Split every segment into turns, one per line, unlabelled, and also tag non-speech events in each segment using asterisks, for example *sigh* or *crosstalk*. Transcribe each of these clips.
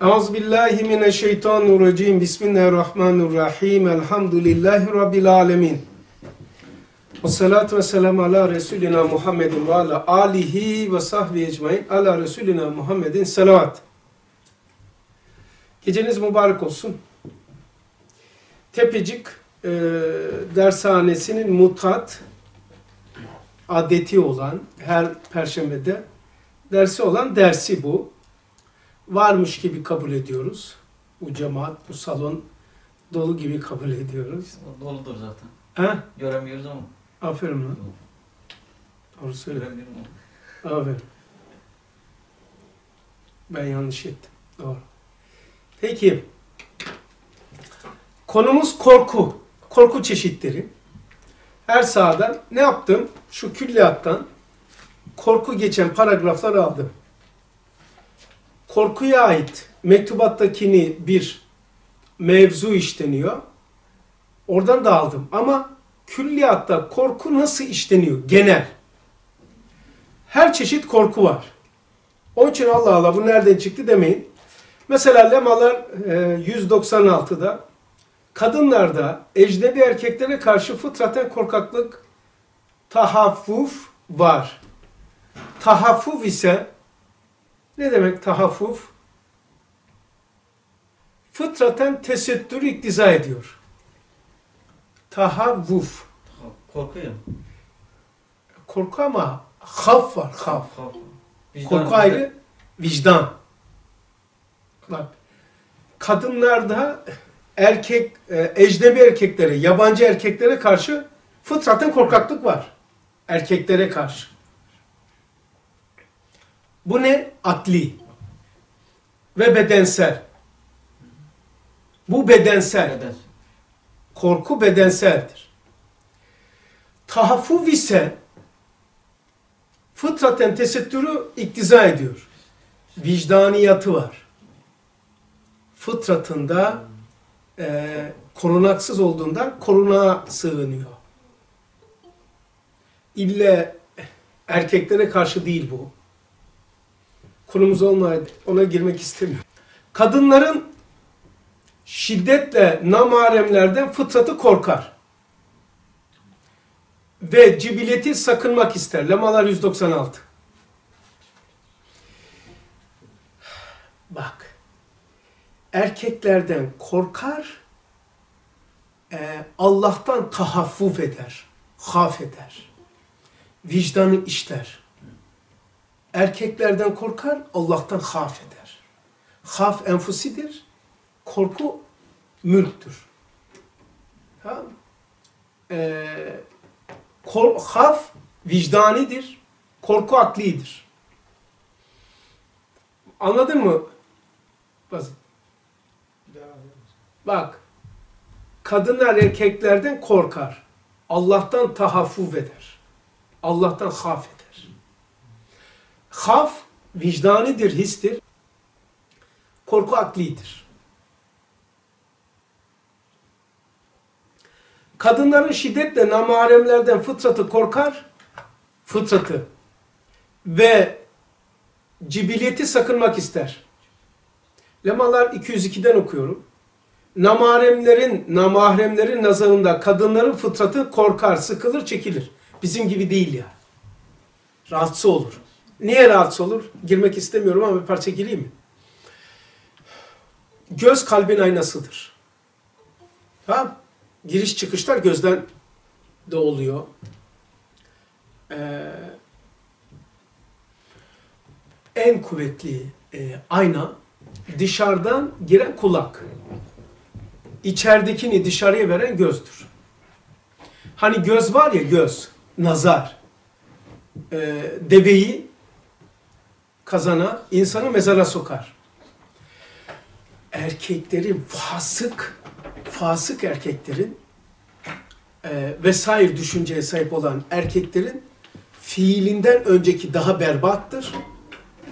Euzubillahimineşşeytanirracim. Bismillahirrahmanirrahim. Elhamdülillahi Rabbil alemin. Ve salatu ve selamu ala Resulina Muhammedin ve ala alihi ve sahbihi ecmain. Ala Resulina Muhammedin selavat. Geceniz mübarek olsun. Tepecik e, dershanesinin mutat adeti olan her perşembede dersi olan dersi bu. Varmış gibi kabul ediyoruz. Bu cemaat, bu salon dolu gibi kabul ediyoruz.
Doludur zaten.
Ha?
Göremiyoruz ama.
Aferin lan. Doğru söyle. Aferin. Ben yanlış ettim. Doğru. Peki. Konumuz korku. Korku çeşitleri. Her sahadan ne yaptım? Şu külliyattan korku geçen paragrafları aldım. Korkuya ait mektubattakini bir mevzu işleniyor. Oradan da aldım. Ama külliyatta korku nasıl işleniyor? Genel. Her çeşit korku var. Onun için Allah Allah bu nereden çıktı demeyin. Mesela lemalar e, 196'da kadınlarda ecnebi erkeklere karşı fıtraten korkaklık tahaffuf var. Tahaffuf ise ne demek tahaffuf? Fıtraten tesettürü iktiza ediyor. Tahavvuf.
Korkuyor.
Korku ama haf var, haf.
Vicdan
Korku ayrı, vicdan. Bak, kadınlarda erkek, e, ecnebi erkeklere, yabancı erkeklere karşı fıtraten korkaklık var. Erkeklere karşı. Bu ne? Akli. Ve bedensel. Bu bedensel. Korku bedenseldir. Tahaffuf ise fıtraten tesettürü iktiza ediyor. Vicdaniyatı var. Fıtratında e, korunaksız olduğundan korunağa sığınıyor. İlle erkeklere karşı değil bu. Konumuz olmadı. Ona girmek istemiyorum. Kadınların şiddetle namaremlerden fıtratı korkar. Ve cibileti sakınmak ister. Lemalar 196. Bak. Erkeklerden korkar, e, Allah'tan tahaffuf eder, haf eder. Vicdanı işler. Erkeklerden korkar, Allah'tan haf eder. Haf enfusidir, korku mülktür. Tamam? Ee, kor, haf vicdanidir, korku aklidir. Anladın mı? Basit. Bak, kadınlar erkeklerden korkar. Allah'tan tahaffuf eder. Allah'tan haf eder. Haf vicdanidir, histir. Korku aklidir. Kadınların şiddetle namaremlerden fıtratı korkar, fıtratı ve cibiliyeti sakınmak ister. Lemalar 202'den okuyorum. Namaremlerin, namahremlerin nazarında kadınların fıtratı korkar, sıkılır, çekilir. Bizim gibi değil ya. Rahatsız olur. Niye rahatsız olur? Girmek istemiyorum ama bir parça gireyim mi? Göz kalbin aynasıdır. Tamam Giriş çıkışlar gözden de oluyor. Ee, en kuvvetli e, ayna dışarıdan giren kulak. İçeridekini dışarıya veren gözdür. Hani göz var ya göz, nazar. Ee, deveyi kazana, insanı mezara sokar. Erkeklerin fasık, fasık erkeklerin e, vesaire düşünceye sahip olan erkeklerin fiilinden önceki daha berbattır.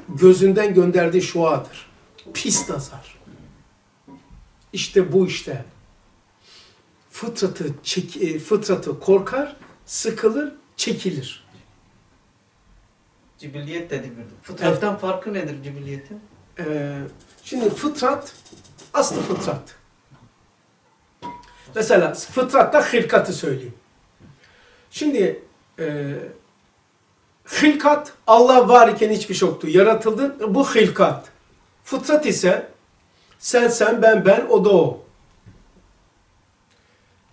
Gözünden gönderdiği şuadır. Pis nazar. İşte bu işte. Fıtratı, çek, e, fıtratı korkar, sıkılır, çekilir.
Cibilliyet dedi bir. Fıtrattan farkı nedir cibilliyetin?
Ee, Şimdi fıtrat, aslı fıtrat. Mesela fıtratta hilkatı söyleyeyim. Şimdi e, hilkat, Allah var iken hiçbir şey yoktu. Yaratıldın, bu hilkat. Fıtrat ise sen sen, ben ben, o da o.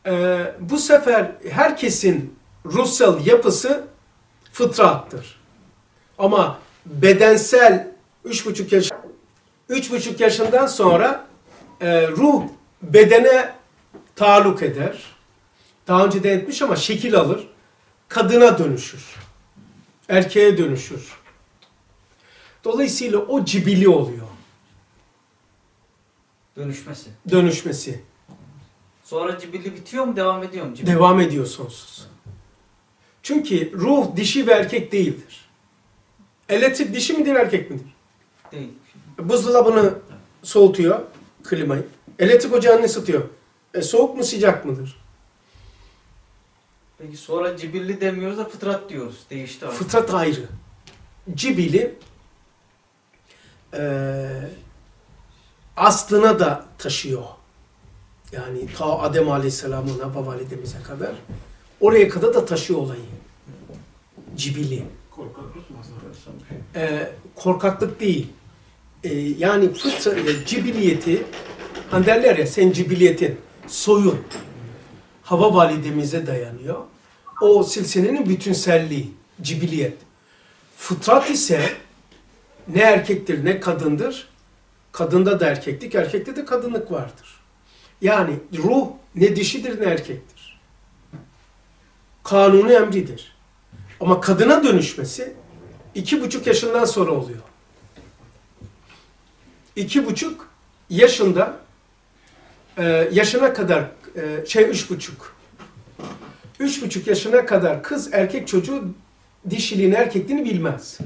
E, bu sefer herkesin ruhsal yapısı fıtrattır. Ama bedensel üç buçuk yaş üç buçuk yaşından sonra e, ruh bedene taalluk eder. Daha önce de etmiş ama şekil alır. Kadına dönüşür. Erkeğe dönüşür. Dolayısıyla o cibili oluyor.
Dönüşmesi.
Dönüşmesi.
Sonra cibilli bitiyor mu devam ediyor mu cibilli?
Devam ediyor sonsuz. Çünkü ruh dişi ve erkek değildir. Elektrik dişi midir erkek midir?
Değil.
Buzdolabını soğutuyor klimayı. Elektrik ocağını ısıtıyor. E, soğuk mu sıcak mıdır?
Peki sonra cibilli demiyoruz da fıtrat diyoruz. Değişti artık.
Fıtrat ayrı. Cibili eee aslına da taşıyor. Yani ta Adem Aleyhisselam'ın Havva validemize kadar oraya kadar da taşıyor olayı. Cibili.
Korkaklık mı?
Eee, korkaklık değil. Eee, yani fıtra, e, cibiliyeti hani derler ya sen cibiliyetin soyun Hava validemize dayanıyor. O silsilenin bütünselliği, cibiliyet. Fıtrat ise ne erkektir ne kadındır. Kadında da erkeklik, erkekte de kadınlık vardır. Yani ruh ne dişidir ne erkektir. Kanunu emridir. Ama kadına dönüşmesi iki buçuk yaşından sonra oluyor. İki buçuk yaşında e, yaşına kadar e, şey üç buçuk. Üç buçuk yaşına kadar kız erkek çocuğu dişiliğini erkekliğini bilmez.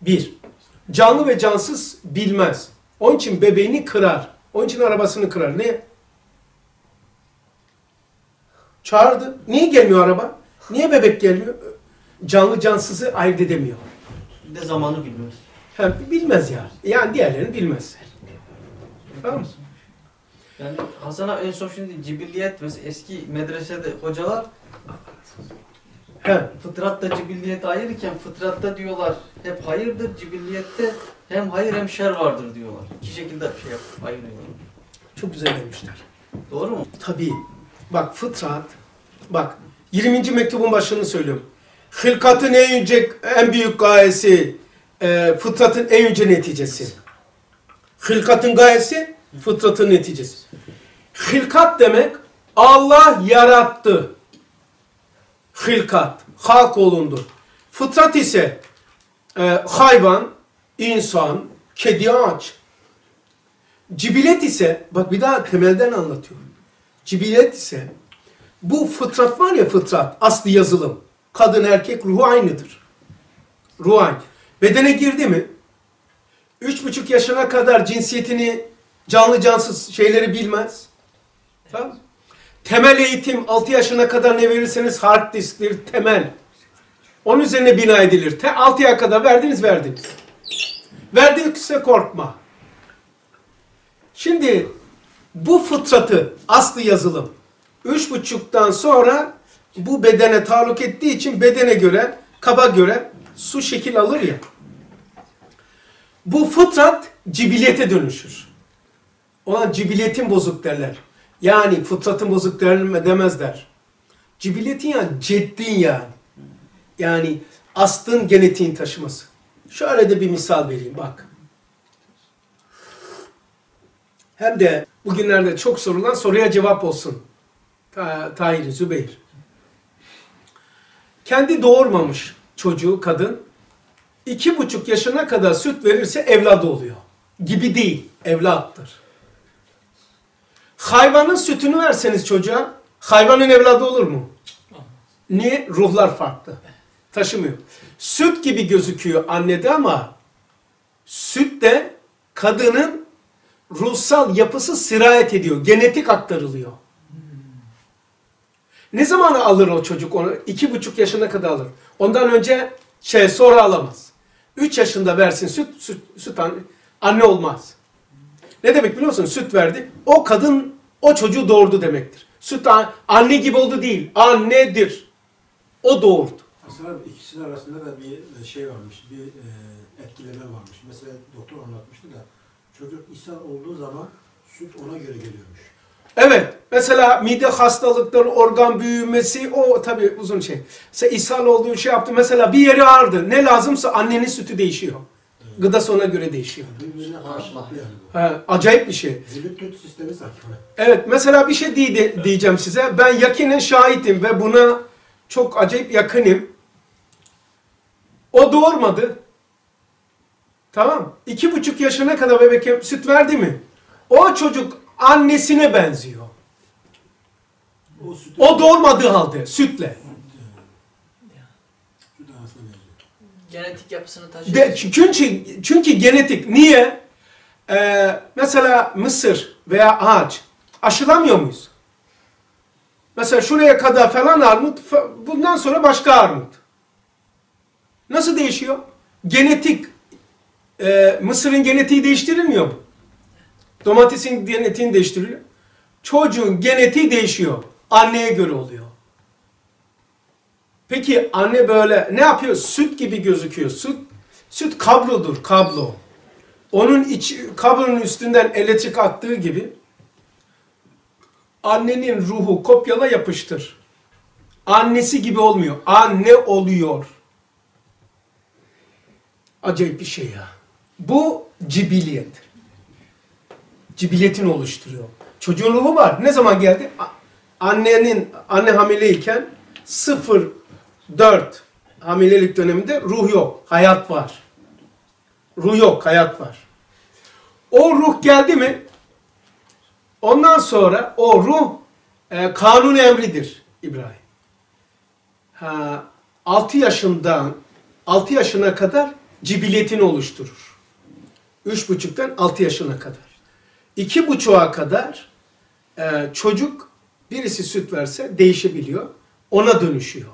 Bir. Canlı ve cansız bilmez. Onun için bebeğini kırar. Onun için arabasını kırar. Ne? Çağırdı. Niye gelmiyor araba? Niye bebek gelmiyor? Canlı cansızı ayırt edemiyor.
Bir de zamanı bilmiyoruz.
Hem bilmez ya. Yani diğerlerini bilmez. Tamam mı?
Yani Hasan'a en son şimdi cibilliyet mesela eski medresede hocalar
He.
fıtratta cibilliyet ayırırken fıtratta diyorlar hep hayırdır cibilliyette hem hayır hem şer vardır diyorlar. İki şekilde şey yap, ayırıyorlar.
Çok güzel demişler.
Doğru mu?
Tabii. Bak fıtrat. Bak 20. mektubun başını söylüyorum. Hılkatın en yüce, en büyük gayesi, e, fıtratın en yüce neticesi. Hılkatın gayesi, fıtratın neticesi. Hılkat demek Allah yarattı. Hılkat, halk olundu. Fıtrat ise e, hayvan, insan, kedi ağaç. Cibilet ise, bak bir daha temelden anlatıyorum. Cibilet ise, bu fıtrat var ya fıtrat, aslı yazılım. Kadın erkek ruhu aynıdır. Ruh aynı. Bedene girdi mi, üç buçuk yaşına kadar cinsiyetini canlı cansız şeyleri bilmez. Tamam? Temel eğitim 6 yaşına kadar ne verirseniz hard disktir, temel. Onun üzerine bina edilir. Te, 6'ya kadar verdiniz verdiniz. Verdikse korkma. Şimdi bu fıtratı aslı yazılım. Üç buçuktan sonra bu bedene taluk ettiği için bedene göre, kaba göre su şekil alır ya. Bu fıtrat cibiliyete dönüşür. Ona cibiliyetin bozuk derler. Yani fıtratın bozuk demezler. Cibiliyetin yani ceddin yani. Yani aslın genetiğin taşıması. Şöyle de bir misal vereyim bak. Hem de bugünlerde çok sorulan soruya cevap olsun. Ta Tahir Zübeyir. Kendi doğurmamış çocuğu kadın iki buçuk yaşına kadar süt verirse evladı oluyor. Gibi değil, evlattır. Hayvanın sütünü verseniz çocuğa, hayvanın evladı olur mu? Niye? Ruhlar farklı. Taşımıyor. Süt gibi gözüküyor annede ama süt de kadının ruhsal yapısı sirayet ediyor. Genetik aktarılıyor. Ne zaman alır o çocuk onu? İki buçuk yaşına kadar alır. Ondan önce şey sonra alamaz. Üç yaşında versin süt, süt, süt anne, anne olmaz. Ne demek biliyor musun? Süt verdi. O kadın o çocuğu doğurdu demektir. Süt anne gibi oldu değil. Annedir. O doğurdu.
Aslında ikisinin arasında da bir şey varmış, bir e, etkileme varmış. Mesela doktor anlatmıştı da çocuk ishal olduğu zaman süt ona göre geliyormuş.
Evet. Mesela mide hastalıkları, organ büyümesi o tabii uzun şey. Mesela ishal olduğu şey yaptı. Mesela bir yeri ağrıdı. Ne lazımsa annenin sütü değişiyor. Gıdası ona göre değişiyor. Ha, acayip bir şey. Evet mesela bir şey diye, diyeceğim size. Ben yakinen şahitim ve buna çok acayip yakınım. O doğurmadı. Tamam. İki buçuk yaşına kadar bebek süt verdi mi? O çocuk annesine benziyor.
O
O doğurmadığı halde sütle.
Genetik yapısını taşıyor.
De, çünkü, çünkü genetik. Niye? Ee, mesela mısır veya ağaç aşılamıyor muyuz? Mesela şuraya kadar falan armut, bundan sonra başka armut. Nasıl değişiyor? Genetik. Ee, mısırın genetiği değiştirilmiyor mu? Domatesin genetiğini değiştiriliyor. Çocuğun genetiği değişiyor. Anneye göre oluyor. Peki anne böyle ne yapıyor? Süt gibi gözüküyor. Süt süt kablodur, kablo. Onun iç kablonun üstünden elektrik aktığı gibi annenin ruhu kopyala yapıştır. Annesi gibi olmuyor. Anne oluyor. Acayip bir şey ya. Bu cibiliyet. Cibiliyetin oluşturuyor. Çocuğun ruhu var. Ne zaman geldi? Annenin anne hamileyken 0 4 hamilelik döneminde ruh yok. Hayat var. Ruh yok, hayat var. O ruh geldi mi? Ondan sonra o ruh e, kanun emridir İbrahim. Ha, 6 yaşından 6 yaşına kadar cibiliyetini oluşturur. 3,5'tan 6 yaşına kadar. 2,5'a kadar e, çocuk birisi süt verse değişebiliyor. Ona dönüşüyor.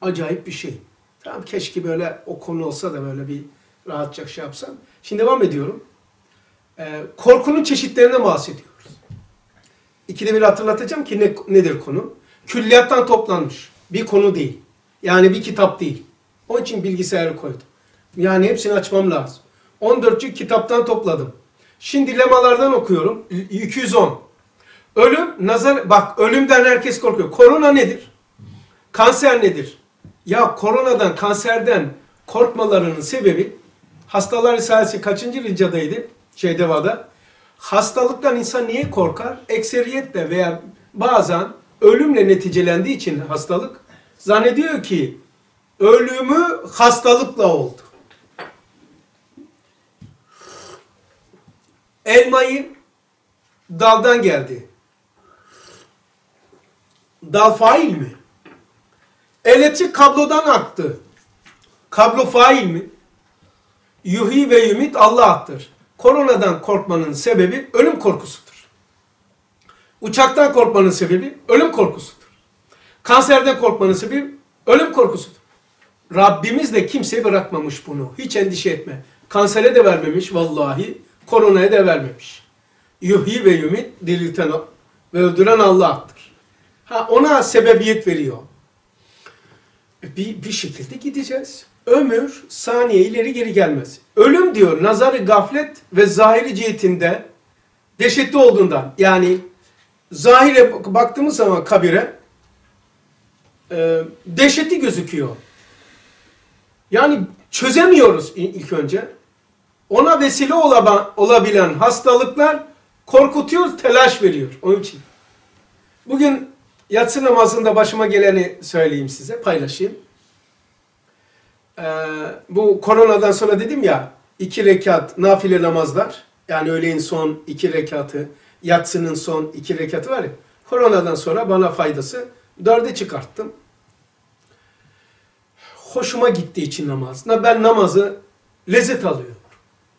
Acayip bir şey. Tamam keşke böyle o konu olsa da böyle bir rahatça şey yapsam. Şimdi devam ediyorum. Ee, korkunun çeşitlerinden bahsediyoruz. İkide bir hatırlatacağım ki ne, nedir konu? Külliyattan toplanmış. Bir konu değil. Yani bir kitap değil. Onun için bilgisayarı koydum. Yani hepsini açmam lazım. 14 kitaptan topladım. Şimdi lemalardan okuyorum. 210. Ölüm, nazar, bak ölümden herkes korkuyor. Korona nedir? Kanser nedir? Ya koronadan, kanserden korkmalarının sebebi Hastalar Risalesi kaçıncı ricadaydı? Şeyde vada. Hastalıktan insan niye korkar? Ekseriyetle veya bazen ölümle neticelendiği için hastalık zannediyor ki ölümü hastalıkla oldu. Elmayı daldan geldi. Dal fail mi? Elektrik kablodan aktı. Kablo fail mi? Yuhi ve yumit Allah'tır. Koronadan korkmanın sebebi ölüm korkusudur. Uçaktan korkmanın sebebi ölüm korkusudur. Kanserden korkmanın sebebi ölüm korkusudur. Rabbimiz de kimseye bırakmamış bunu. Hiç endişe etme. Kansere de vermemiş vallahi. Koronaya da vermemiş. Yuhi ve yumit dirilten ve öldüren Allah'tır. Ha ona sebebiyet veriyor. E, Bir, bir şekilde gideceğiz. Ömür saniye ileri geri gelmez. Ölüm diyor nazarı gaflet ve zahiri cihetinde dehşetli olduğundan yani zahire baktığımız zaman kabire e, dehşetli gözüküyor. Yani çözemiyoruz ilk önce. Ona vesile olabilen hastalıklar korkutuyor, telaş veriyor. Onun için. Bugün yatsı namazında başıma geleni söyleyeyim size, paylaşayım. Ee, bu koronadan sonra dedim ya, iki rekat nafile namazlar, yani öğleyin son iki rekatı, yatsının son iki rekatı var ya, koronadan sonra bana faydası, dörde çıkarttım. Hoşuma gittiği için namaz. Na- Ben namazı lezzet alıyorum.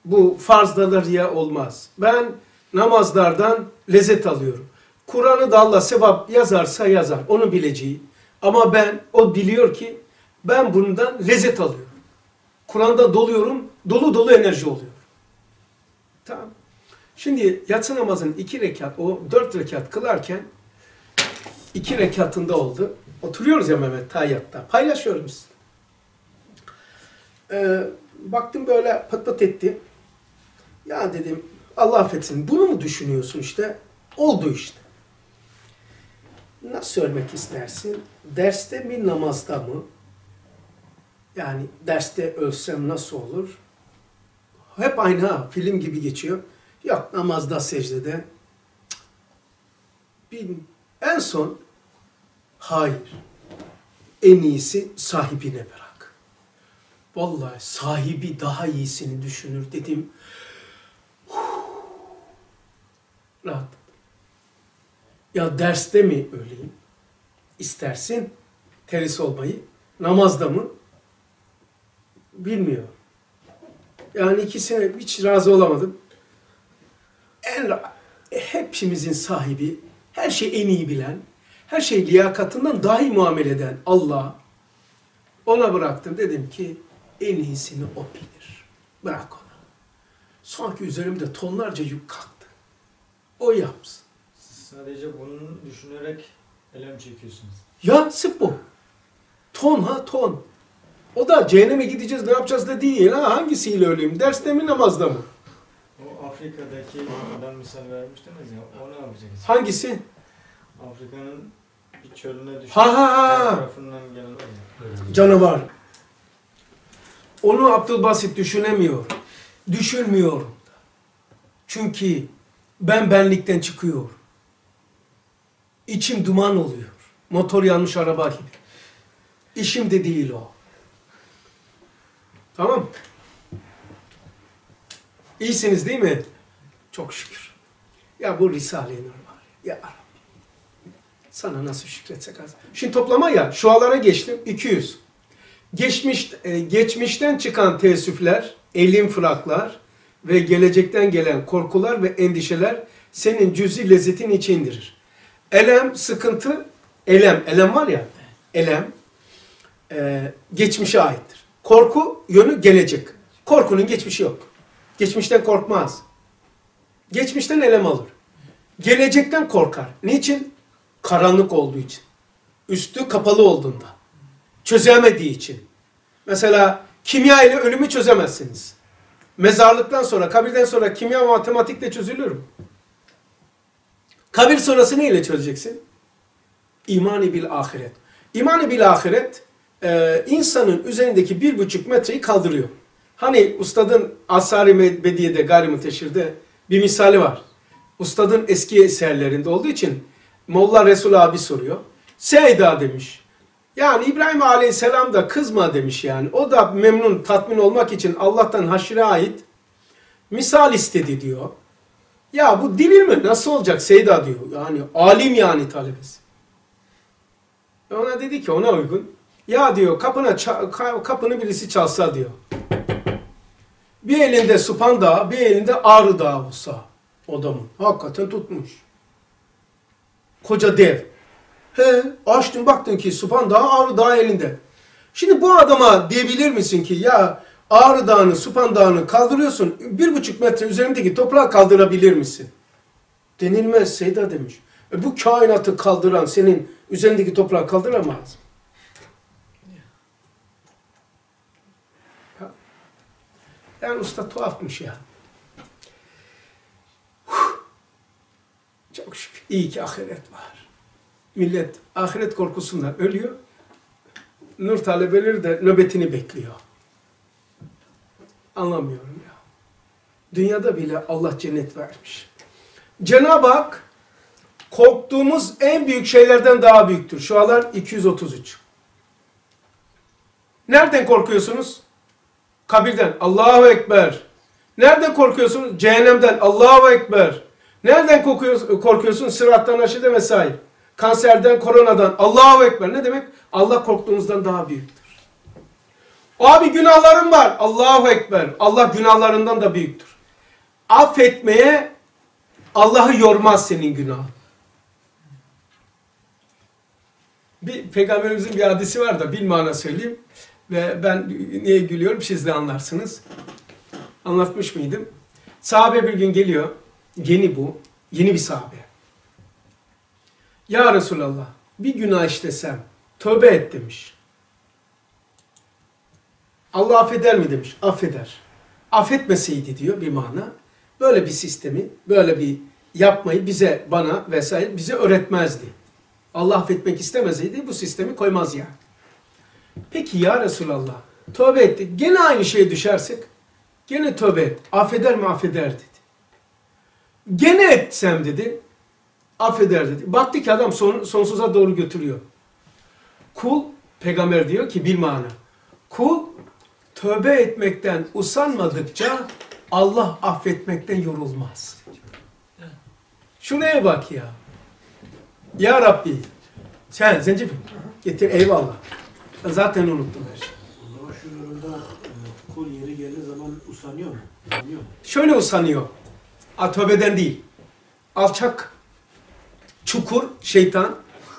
Bu farzdalar ya olmaz. Ben namazlardan lezzet alıyorum. Kur'an'ı da Allah sevap yazarsa yazar. Onu bileceği. Ama ben, o biliyor ki ben bundan lezzet alıyorum. Kur'an'da doluyorum, dolu dolu enerji oluyor. Tamam. Şimdi yatsı namazının iki rekat, o dört rekat kılarken iki rekatında oldu. Oturuyoruz ya Mehmet Tayyat'ta. Paylaşıyorum size. Ee, baktım böyle pıt pıt etti. Ya dedim Allah affetsin bunu mu düşünüyorsun işte? Oldu işte. Nasıl ölmek istersin? Derste mi namazda mı? Yani derste ölsem nasıl olur? Hep aynı ha, film gibi geçiyor. Yok namazda secdede. Bin. En son hayır. En iyisi sahibine bırak. Vallahi sahibi daha iyisini düşünür dedim. Rahat. Ya derste mi öleyim? İstersin teris olmayı. Namazda mı? Bilmiyorum. Yani ikisine hiç razı olamadım. En ra- hepimizin sahibi, her şeyi en iyi bilen, her şey liyakatından dahi muamele eden Allah. Ona bıraktım. Dedim ki en iyisini o bilir. Bırak ona. Sanki üzerimde tonlarca yük kalktı. O yapsın.
Siz sadece bunu düşünerek elem çekiyorsunuz.
Ya sırf bu. Ton ha ton. O da cehenneme gideceğiz ne yapacağız da değil. Ha, hangisiyle öleyim? Derste mi namazda mı?
O Afrika'daki adam misal vermiştiniz ya, o ne yapacak?
Hangisi?
Afrika'nın bir çölüne düşen
Ha, ha, ha.
tarafından gelen.
Canavar. Onu Abdülbasit düşünemiyor. Düşünmüyor. Çünkü ben benlikten çıkıyor. İçim duman oluyor. Motor yanmış araba gibi. İşim de değil o. Tamam. İyisiniz değil mi? Çok şükür. Ya bu Risale-i Nur var. Ya Rabbi. Sana nasıl şükretsek az. Şimdi toplama ya. Şualara geçtim. 200. Geçmiş, e, geçmişten çıkan teessüfler, elim fıraklar ve gelecekten gelen korkular ve endişeler senin cüzi lezzetin içi indirir. Elem, sıkıntı, elem, elem var ya, elem e, geçmişe aittir. Korku yönü gelecek. Korkunun geçmişi yok. Geçmişten korkmaz. Geçmişten elem alır. Gelecekten korkar. Niçin? Karanlık olduğu için. Üstü kapalı olduğunda. Çözemediği için. Mesela kimya ile ölümü çözemezsiniz. Mezarlıktan sonra, kabirden sonra kimya ve matematikle çözülür mü? Kabir sonrası neyle çözeceksin? İmani bil ahiret. İmani bil ahiret e, insanın üzerindeki bir buçuk metreyi kaldırıyor. Hani ustadın Asari Bediye'de gayrimuteşhirde bir misali var. Ustadın eski eserlerinde olduğu için Molla Resul abi soruyor. Seyda demiş. Yani İbrahim Aleyhisselam da kızma demiş yani. O da memnun, tatmin olmak için Allah'tan haşire ait misal istedi diyor. Ya bu dil mi? Nasıl olacak Seyda diyor. Yani alim yani talebesi. E Ona dedi ki ona uygun. Ya diyor kapına kapını birisi çalsa diyor. Bir elinde Supan Dağı, bir elinde Ağrı Dağı olsa adamın. Hakikaten tutmuş. Koca dev. He, açtın baktın ki Supan Dağı Ağrı Dağı elinde. Şimdi bu adama diyebilir misin ki ya Ağrı Dağı'nı, Supan Dağı'nı kaldırıyorsun, bir buçuk metre üzerindeki toprağı kaldırabilir misin? Denilmez Seyda demiş. E bu kainatı kaldıran senin üzerindeki toprağı kaldıramaz. Ya. Yani usta tuhafmış ya. Çok şükür. İyi ki ahiret var. Millet ahiret korkusundan ölüyor. Nur talebeleri de nöbetini bekliyor. Anlamıyorum ya. Dünyada bile Allah cennet vermiş. Cenab-ı Hak korktuğumuz en büyük şeylerden daha büyüktür. Şu alan 233. Nereden korkuyorsunuz? Kabirden. Allahu Ekber. Nereden korkuyorsunuz? Cehennemden. Allahu Ekber. Nereden korkuyorsun? korkuyorsun? Sırattan, aşıda vesaire. Kanserden, koronadan. Allahu Ekber. Ne demek? Allah korktuğunuzdan daha büyüktür. Abi günahlarım var. Allahu Ekber. Allah günahlarından da büyüktür. Affetmeye Allah'ı yormaz senin günahın. Bir peygamberimizin bir hadisi var da bilmana söyleyeyim. Ve ben niye gülüyorum siz de anlarsınız. Anlatmış mıydım? Sahabe bir gün geliyor. Yeni bu. Yeni bir sahabe. Ya Resulallah bir günah işlesem tövbe et demiş. Allah affeder mi demiş. Affeder. Affetmeseydi diyor bir mana. Böyle bir sistemi, böyle bir yapmayı bize, bana vesaire bize öğretmezdi. Allah affetmek istemeseydi bu sistemi koymaz yani. Peki ya Resulallah tövbe ettik. Gene aynı şeye düşersek gene tövbe et. Affeder mi affeder dedi. Gene etsem dedi. Affeder dedi. Baktı ki adam son, sonsuza doğru götürüyor. Kul, peygamber diyor ki bir mana. Kul tövbe etmekten usanmadıkça Allah affetmekten yorulmaz. Şuraya bak ya. Ya Rabbi. Sen zencefil. Getir eyvallah. Zaten unuttum her şeyi.
E, kul yeri geldiği zaman usanıyor mu? Usanıyor mu?
Şöyle usanıyor. A, tövbeden değil. Alçak, çukur, şeytan.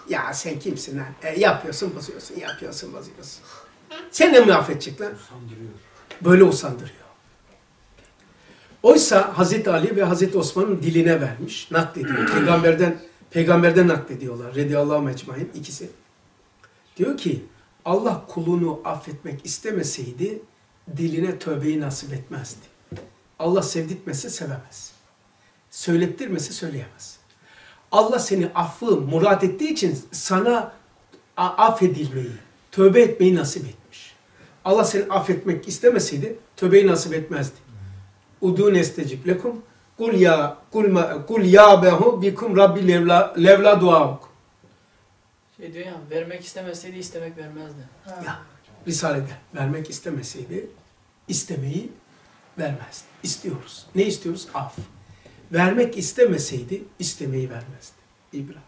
Ya sen kimsin lan? E, yapıyorsun, bozuyorsun, yapıyorsun, bozuyorsun. Seni de mi affedecek lan? Böyle usandırıyor. Oysa Hazreti Ali ve Hazreti Osman'ın diline vermiş, naklediyor. Peygamberden peygamberden naklediyorlar. Radiyallahu mecmain ikisi. Diyor ki Allah kulunu affetmek istemeseydi diline tövbeyi nasip etmezdi. Allah sevdirtmese sevemez. Söylettirmese söyleyemez. Allah seni affı murat ettiği için sana affedilmeyi, tövbe etmeyi nasip etmiş. Allah seni affetmek istemeseydi tövbeyi nasip etmezdi. Udun estecib lekum kul ya kul ma kul ya behu bikum rabbi levla levla duauk.
Şey diyor ya, vermek istemeseydi istemek vermezdi.
Ya Risale'de vermek istemeseydi istemeyi vermezdi. İstiyoruz. Ne istiyoruz? Af. Vermek istemeseydi istemeyi vermezdi. İbrahim.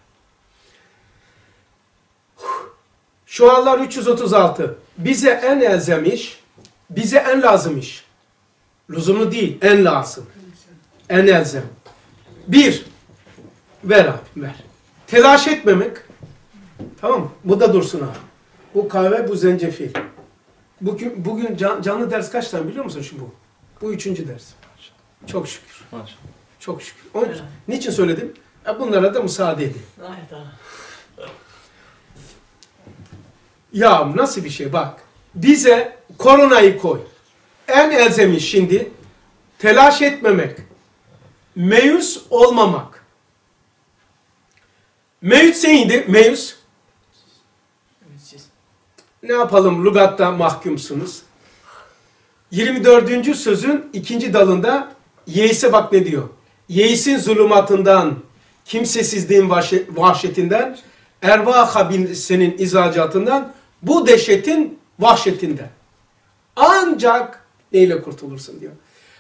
Şualar 336. Bize en elzem iş, bize en lazım iş. Lüzumlu değil, en lazım. En elzem. Bir, ver abi, ver. Telaş etmemek. Tamam mı? Bu da dursun abi. Bu kahve, bu zencefil. Bugün, bugün can- canlı ders kaç tane biliyor musun şu bu? Bu üçüncü ders. Çok şükür.
Maşallah.
Çok şükür. Onun için, niçin söyledim? E bunlara da müsaade edin. Ya nasıl bir şey bak. Bize koronayı koy. En elzemi şimdi telaş etmemek. Meyus olmamak. Meyus neydi? Meyus. Ne yapalım? Lugatta mahkumsunuz. 24. sözün ikinci dalında Yeis'e bak ne diyor. Yeis'in zulümatından, kimsesizliğin vahşe- vahşetinden, ervaha bin senin izacatından, bu dehşetin vahşetinden. Ancak neyle kurtulursun diyor.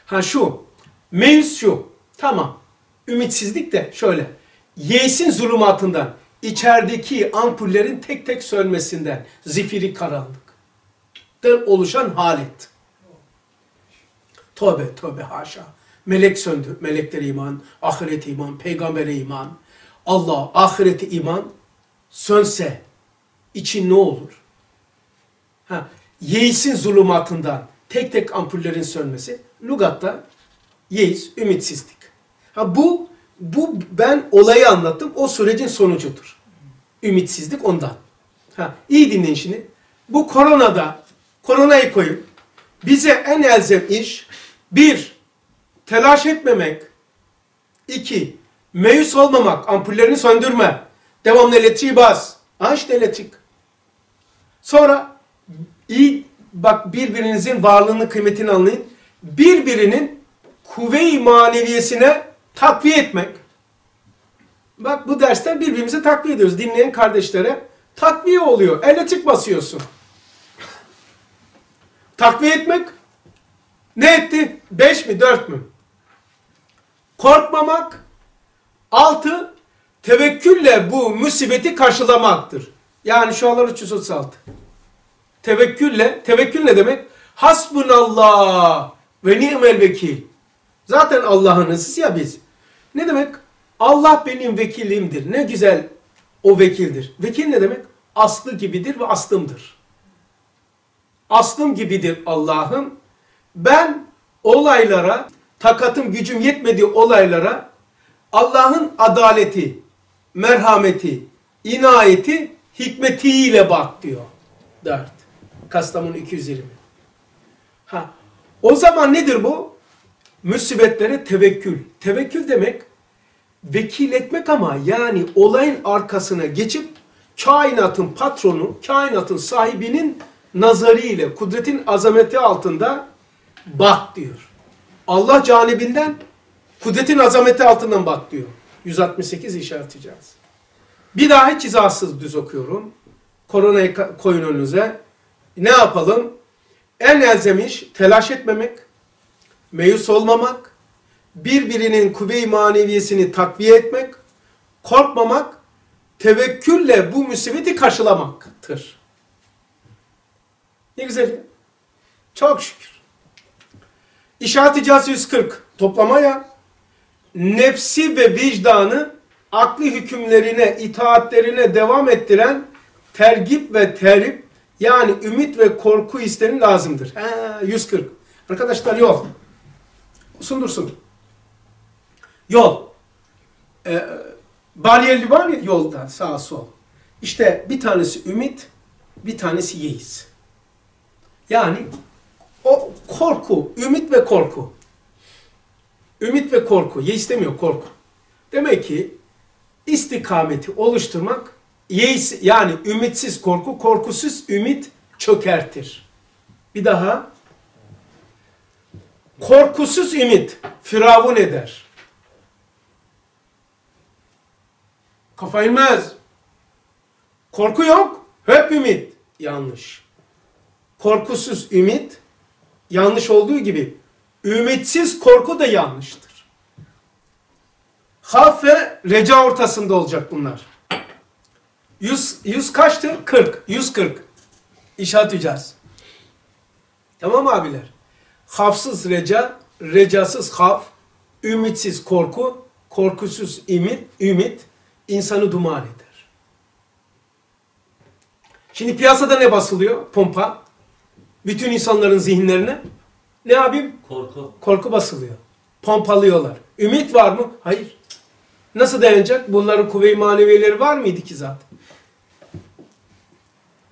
Ha şu, mevz şu, tamam. Ümitsizlik de şöyle. Yeis'in zulümatından, içerideki ampullerin tek tek sönmesinden, zifiri karanlıktan oluşan halet. Tövbe tövbe haşa. Melek söndü. Meleklere iman, ahirete iman, peygambere iman. Allah, ahirete iman sönse için ne olur? Ha, Yeis'in zulümatından tek tek ampullerin sönmesi. Lugatta yeis, ümitsizlik. Ha bu bu ben olayı anlattım. O sürecin sonucudur. Ümitsizlik ondan. Ha, iyi dinleyin şimdi. Bu koronada koronayı koyup bize en elzem iş bir telaş etmemek. iki meyus olmamak. Ampullerini söndürme. Devamlı elektriği bas. Ha işte elektrik. Sonra iyi bak birbirinizin varlığını kıymetini anlayın. Birbirinin kuvve-i maneviyesine takviye etmek. Bak bu dersten birbirimize takviye ediyoruz. Dinleyen kardeşlere takviye oluyor. Elektrik basıyorsun. Takviye etmek ne etti? Beş mi dört mü? Korkmamak. Altı tevekkülle bu musibeti karşılamaktır. Yani şu anlar 336. Tevekkülle, tevekkül ne demek? Hasbunallah ve ni'mel vekil. Zaten Allah'ınız ya biz. Ne demek? Allah benim vekilimdir. Ne güzel o vekildir. Vekil ne demek? Aslı gibidir ve aslımdır. Aslım gibidir Allah'ım. Ben olaylara, takatım gücüm yetmediği olaylara Allah'ın adaleti, merhameti, inayeti, hikmetiyle bak diyor. 4. Kastamonu 220. Ha, o zaman nedir bu? Musibetlere tevekkül. Tevekkül demek vekil etmek ama yani olayın arkasına geçip kainatın patronu, kainatın sahibinin nazarı ile kudretin azameti altında bak diyor. Allah canibinden kudretin azameti altından bak diyor. 168 işareteceğiz. Bir daha hiç izarsız düz okuyorum. Koronayı koyun önünüze. Ne yapalım? En elzem iş telaş etmemek, meyus olmamak, birbirinin kuvve-i maneviyesini takviye etmek, korkmamak, tevekkülle bu musibeti karşılamaktır. Ne güzel. Çok şükür. İşaret icazı 140. Toplamaya nefsi ve vicdanı akli hükümlerine, itaatlerine devam ettiren tergip ve terip yani ümit ve korku hislerin lazımdır. Ha, 140. Arkadaşlar yol. Usun dursun. Yol. Ee, bariyerli var ya yolda sağ sol. İşte bir tanesi ümit, bir tanesi yeis. Yani o korku, ümit ve korku. Ümit ve korku. Yeis demiyor korku. Demek ki istikameti oluşturmak yeis yani ümitsiz korku, korkusuz ümit çökertir. Bir daha korkusuz ümit firavun eder. Kafa inmez. Korku yok, hep ümit. Yanlış. Korkusuz ümit yanlış olduğu gibi ümitsiz korku da yanlıştır. Haf ve reca ortasında olacak bunlar. 100, 100 kaçtı? 40. 140. İşaret edeceğiz. Tamam abiler? Hafsız reca, recasız haf, ümitsiz korku, korkusuz ümit, ümit insanı duman eder. Şimdi piyasada ne basılıyor? Pompa. Bütün insanların zihinlerine. Ne yapayım?
Korku.
Korku basılıyor. Pompalıyorlar. Ümit var mı? Hayır. Nasıl dayanacak? Bunların kuvve-i maneviyeleri var mıydı ki zaten?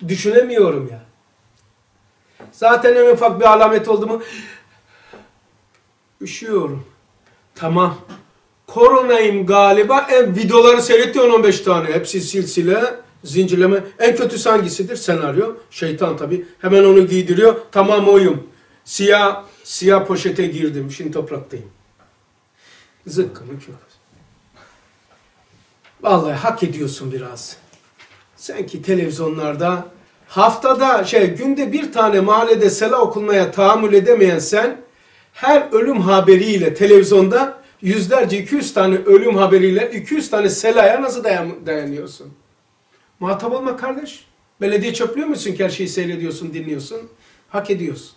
Düşünemiyorum ya. Zaten en ufak bir alamet oldu mu? Üşüyorum. Tamam. Koronayım galiba. En videoları seyrettiyor 15 tane. Hepsi silsile, zincirleme. En kötüsü hangisidir? Senaryo. Şeytan tabi. Hemen onu giydiriyor. Tamam oyum. Siyah, siyah poşete girdim. Şimdi topraktayım. Zıkkımı kök. Vallahi hak ediyorsun biraz. Sen ki televizyonlarda haftada şey günde bir tane mahallede sela okunmaya tahammül edemeyen sen her ölüm haberiyle televizyonda yüzlerce 200 tane ölüm haberiyle 200 tane selaya nasıl dayan- dayanıyorsun? Muhatap olma kardeş. Belediye çöplüyor musun ki her şeyi seyrediyorsun, dinliyorsun? Hak ediyorsun.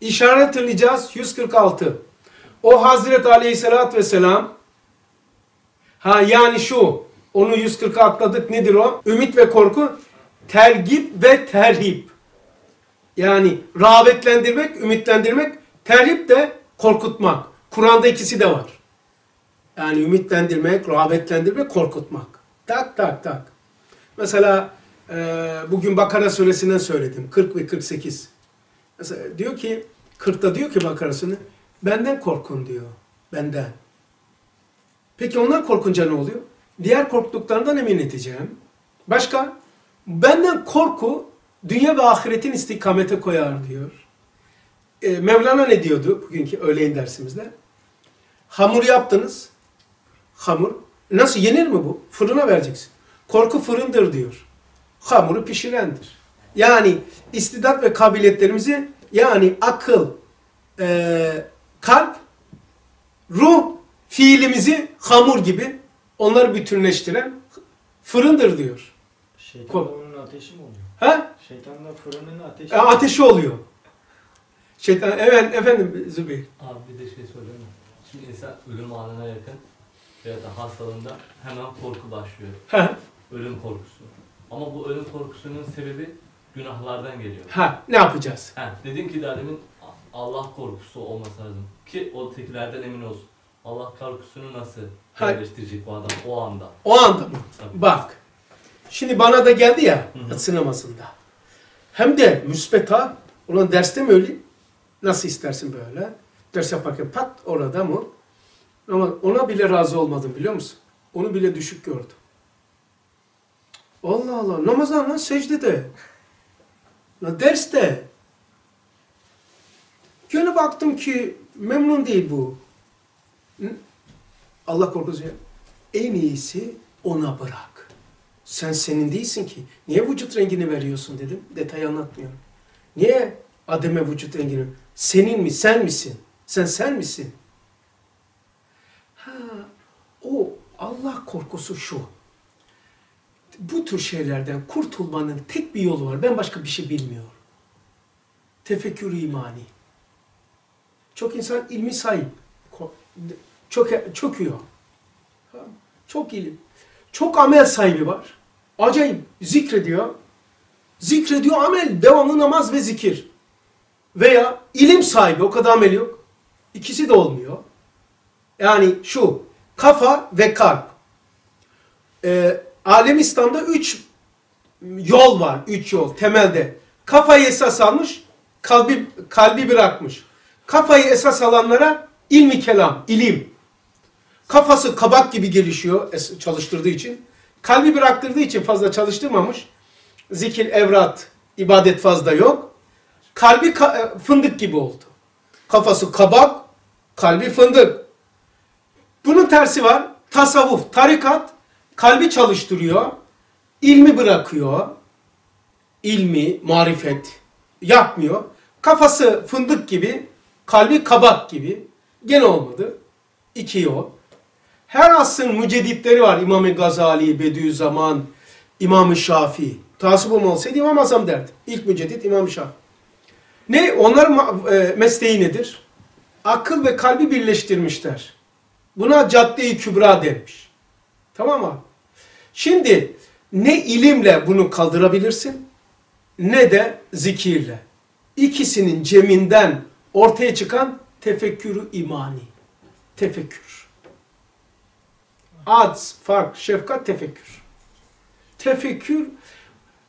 İşaret hatırlayacağız 146. O Hazreti Aleyhisselatü Vesselam ha yani şu onu 140'a atladık nedir o? Ümit ve korku tergip ve terhip. Yani rağbetlendirmek, ümitlendirmek, terhip de korkutmak. Kur'an'da ikisi de var. Yani ümitlendirmek, rağbetlendirmek, korkutmak. Tak tak tak. Mesela e, bugün Bakara suresinden söyledim. 40 ve 48. Mesela diyor ki 40'ta diyor ki Bakara suresi benden korkun diyor. Benden. Peki ondan korkunca ne oluyor? Diğer korktuklarından emin edeceğim. Başka? Benden korku dünya ve ahiretin istikamete koyar diyor. E, Mevlana ne diyordu bugünkü öğleyin dersimizde? Hamur yaptınız. Hamur. Nasıl yenir mi bu? Fırına vereceksin. Korku fırındır diyor. Hamuru pişirendir. Yani istidat ve kabiliyetlerimizi yani akıl, e, kalp, ruh fiilimizi hamur gibi onları bütünleştiren fırındır diyor.
Şeytan da onun ateşi mi oluyor?
Ha?
Şeytan da fırının ateşi
E, ateşi oluyor. Şeytan, evet efendim Zübeyir.
Abi bir de şey söyleyeyim mi? Şimdi insan ölüm anına yakın veya da hastalığında hemen korku başlıyor. Ölüm korkusu. Ama bu ölüm korkusunun sebebi günahlardan geliyor.
ha, ne yapacağız?
Ha, dedim ki daha demin Allah korkusu olması lazım. Ki o tekilerden emin olsun. Allah korkusunu nasıl
Ha.
yerleştirecek bu adam o anda?
O anda mı?
Tabii.
Bak. Şimdi bana da geldi ya yatsı namazında. Hem de müspet ha. Ulan derste mi öyle? Nasıl istersin böyle? Ders yaparken pat orada mı? Ama ona bile razı olmadım biliyor musun? Onu bile düşük gördüm. Allah Allah. Namazdan lan secdede. La derste. Gene baktım ki memnun değil bu. Allah korkusu. En iyisi ona bırak. Sen senin değilsin ki. Niye vücut rengini veriyorsun dedim. Detayı anlatmıyorum. Niye Adem'e vücut rengini? Senin mi? Sen misin? Sen sen misin? Ha, o Allah korkusu şu. Bu tür şeylerden kurtulmanın tek bir yolu var. Ben başka bir şey bilmiyorum. Tefekkür imani. Çok insan ilmi sahip. Çok çöküyor. Çok ilim. Çok amel sahibi var. Acayip zikrediyor. Zikrediyor amel, devamlı namaz ve zikir. Veya ilim sahibi, o kadar amel yok. İkisi de olmuyor. Yani şu, kafa ve kalp. Ee, Alem üç yol var, üç yol temelde. Kafayı esas almış, kalbi, kalbi bırakmış. Kafayı esas alanlara ilmi kelam, ilim. Kafası kabak gibi gelişiyor çalıştırdığı için. Kalbi bıraktırdığı için fazla çalıştırmamış. Zikir, evrat, ibadet fazla yok. Kalbi ka- e, fındık gibi oldu. Kafası kabak, kalbi fındık. Bunun tersi var. Tasavvuf, tarikat kalbi çalıştırıyor. ilmi bırakıyor. ilmi, marifet yapmıyor. Kafası fındık gibi, kalbi kabak gibi. Gene olmadı. İki yol. Her asrın mücedditleri var. İmam-ı Gazali, Bediüzzaman, İmam-ı Şafii. Tasibim olsaydı İmam Azam derdi. İlk müceddit İmam-ı Şafii. Ne? Onlar ma- e, mesleği nedir? Akıl ve kalbi birleştirmişler. Buna cadde-i kübra denmiş. Tamam mı? Şimdi ne ilimle bunu kaldırabilirsin ne de zikirle. İkisinin ceminden ortaya çıkan tefekkürü imani. Tefekkür. Adz, fark, şefkat, tefekkür. Tefekkür,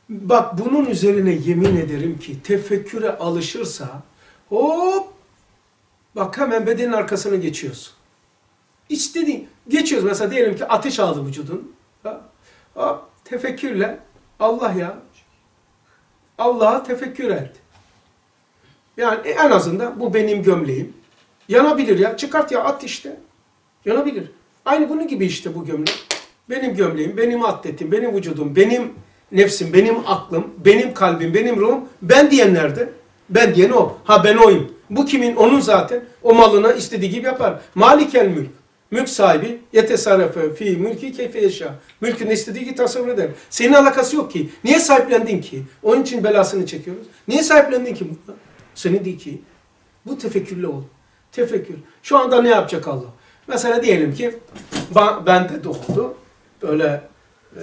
bak bunun üzerine yemin ederim ki tefekküre alışırsa hop bak hemen bedenin arkasına geçiyorsun. İstediğin, geçiyoruz mesela diyelim ki ateş aldı vücudun. Ha, Tefekkürle Allah ya. Allah'a tefekkür et. Yani en azından bu benim gömleğim. Yanabilir ya. Çıkart ya at işte. Yanabilir. Aynı bunun gibi işte bu gömlek. Benim gömleğim, benim atletim, benim vücudum, benim nefsim, benim aklım, benim kalbim, benim ruhum. Ben diyen nerede? Ben diyen o. Ha ben oyum. Bu kimin? Onun zaten. O malına istediği gibi yapar. Malikel mülk. Mülk sahibi yetesarrefe fi mülki keyfe yaşa. Mülkün istediği gibi tasavvur eder. Senin alakası yok ki. Niye sahiplendin ki? Onun için belasını çekiyoruz. Niye sahiplendin ki? Seni değil ki. Bu tefekkürle ol. Tefekkür. Şu anda ne yapacak Allah? Mesela diyelim ki bende de oldu. Böyle e,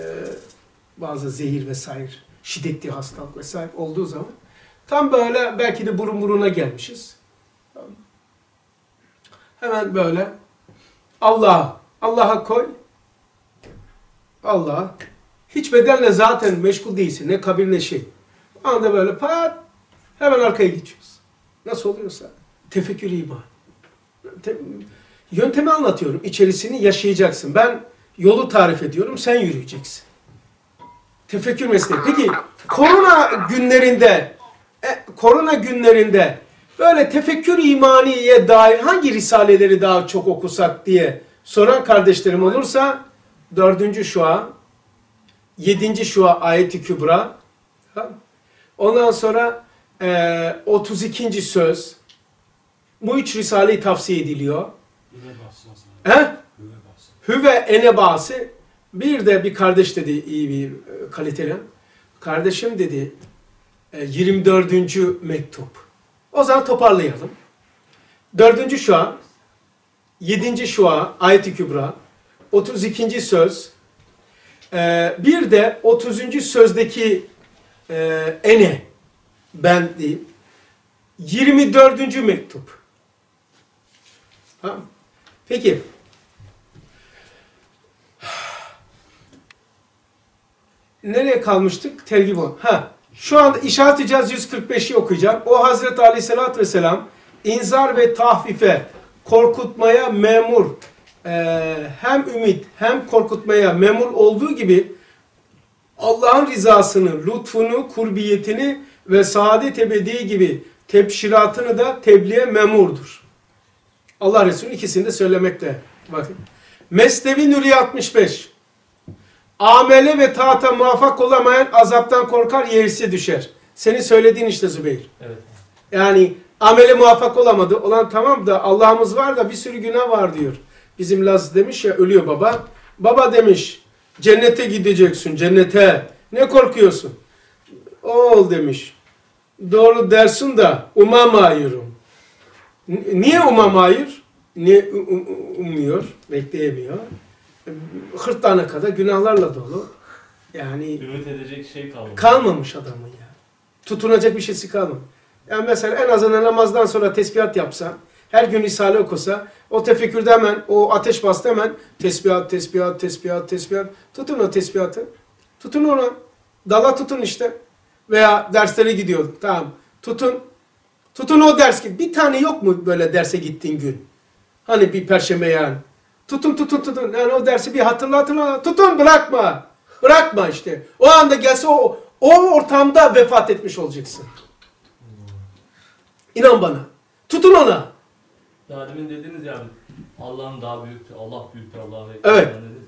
bazı zehir vesaire, şiddetli hastalık vesaire olduğu zaman tam böyle belki de burun buruna gelmişiz. Hemen böyle Allah'a, Allah'a koy. Allah'a. Hiç bedenle zaten meşgul değilsin. Ne kabir ne şey. Anda böyle pat hemen arkaya geçiyoruz. Nasıl oluyorsa. Tefekkür iman. Te- yöntemi anlatıyorum. İçerisini yaşayacaksın. Ben yolu tarif ediyorum. Sen yürüyeceksin. Tefekkür mesleği. Peki korona günlerinde e, korona günlerinde böyle tefekkür imaniye dair hangi risaleleri daha çok okusak diye soran kardeşlerim olursa dördüncü şua, yedinci şua ayeti kübra, ondan sonra e, 32. söz, bu üç risaleyi tavsiye ediliyor. He? Hüve enebası bir de bir kardeş dedi iyi bir e, kaliteli. Kardeşim dedi e, 24. mektup. O zaman toparlayalım. 4. şua, 7. şua, ayet-i kübra, 32. söz, e, bir de 30. sözdeki e, ene, ben değil, 24. mektup. Peki. Nereye kalmıştık? Tergib o. Ha. Şu anda İşaret İcaz 145'i okuyacağım. O Hazreti Aleyhisselatü Vesselam inzar ve tahfife, korkutmaya memur, eee, hem ümit hem korkutmaya memur olduğu gibi Allah'ın rızasını, lütfunu, kurbiyetini ve saadet ebedi gibi tebşiratını da tebliğe memurdur. Allah Resulü ikisini de söylemekte. Bakın. Mesnevi Nuri 65. Amele ve taata muvaffak olamayan azaptan korkar yerisi düşer. Senin söylediğin işte Zübeyir.
Evet.
Yani amele muvaffak olamadı. Olan tamam da Allah'ımız var da bir sürü günah var diyor. Bizim Laz demiş ya ölüyor baba. Baba demiş cennete gideceksin cennete. Ne korkuyorsun? Oğul demiş. Doğru dersin da umam ayırım. Niye umam ayır? Niye u- u- umuyor? Bekleyemiyor. Hırtlağına kadar günahlarla dolu. Yani
Ümit edecek şey kalmadı.
kalmamış adamın ya. Tutunacak bir şeysi kalmadı. Yani mesela en azından namazdan sonra tesbihat yapsa, her gün Risale okusa, o tefekkürde hemen, o ateş bastı hemen tesbihat, tesbihat, tesbihat, tesbihat. Tutun o tesbihatı. Tutun onu. Dala tutun işte. Veya derslere gidiyor. Tamam. Tutun. Tutun o ders. Bir tane yok mu böyle derse gittiğin gün? Hani bir perşembe yani. Tutun tutun tutun. Yani o dersi bir hatırla hatırla. Tutun bırakma. Bırakma işte. O anda gelse o, o ortamda vefat etmiş olacaksın. İnan bana. Tutun ona.
Daha demin dediniz ya Allah'ın daha büyüktür, Allah büyüktür, Allah ve
Evet.
dediniz.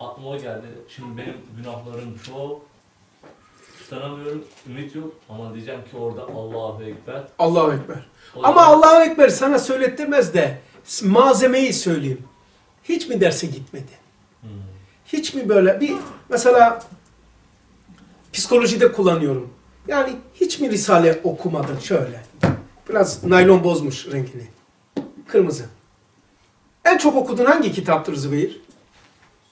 Aklıma geldi. Şimdi benim günahlarım çoğu. Tutanamıyorum, ümit yok ama diyeceğim ki orada Allahu Ekber.
Allahu Ekber.
O
Ama
yüzden-
Allahu Ekber sana söylettirmez de malzemeyi söyleyeyim. Hiç mi derse gitmedi?
Hmm.
Hiç mi böyle bir mesela psikolojide kullanıyorum. Yani hiç mi Risale okumadın şöyle? Biraz naylon bozmuş rengini. Kırmızı. En çok okuduğun hangi kitaptır Zübeyir?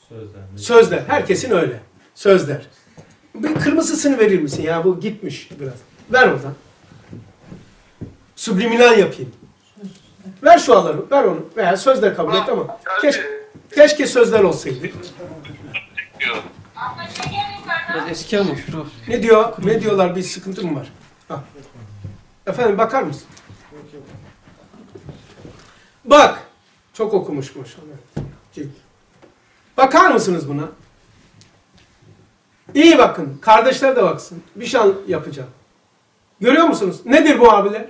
Sözler.
Sözler. Herkesin öyle. Sözler. Bir kırmızısını verir misin ya? Bu gitmiş biraz. Ver oradan. Subliminal yapayım. Ver şu alanı. Ver onu. Veya sözler kabul et ama. Keşke, keşke sözler olsaydı.
Biraz eski şu.
Ne diyor? Ne diyorlar? Bir sıkıntı mı var? Ha. Efendim bakar mısın? Bak. Çok okumuş maşallah. Bakar mısınız buna? İyi bakın. Kardeşler de baksın. Bir şey yapacağım. Görüyor musunuz? Nedir bu abiler?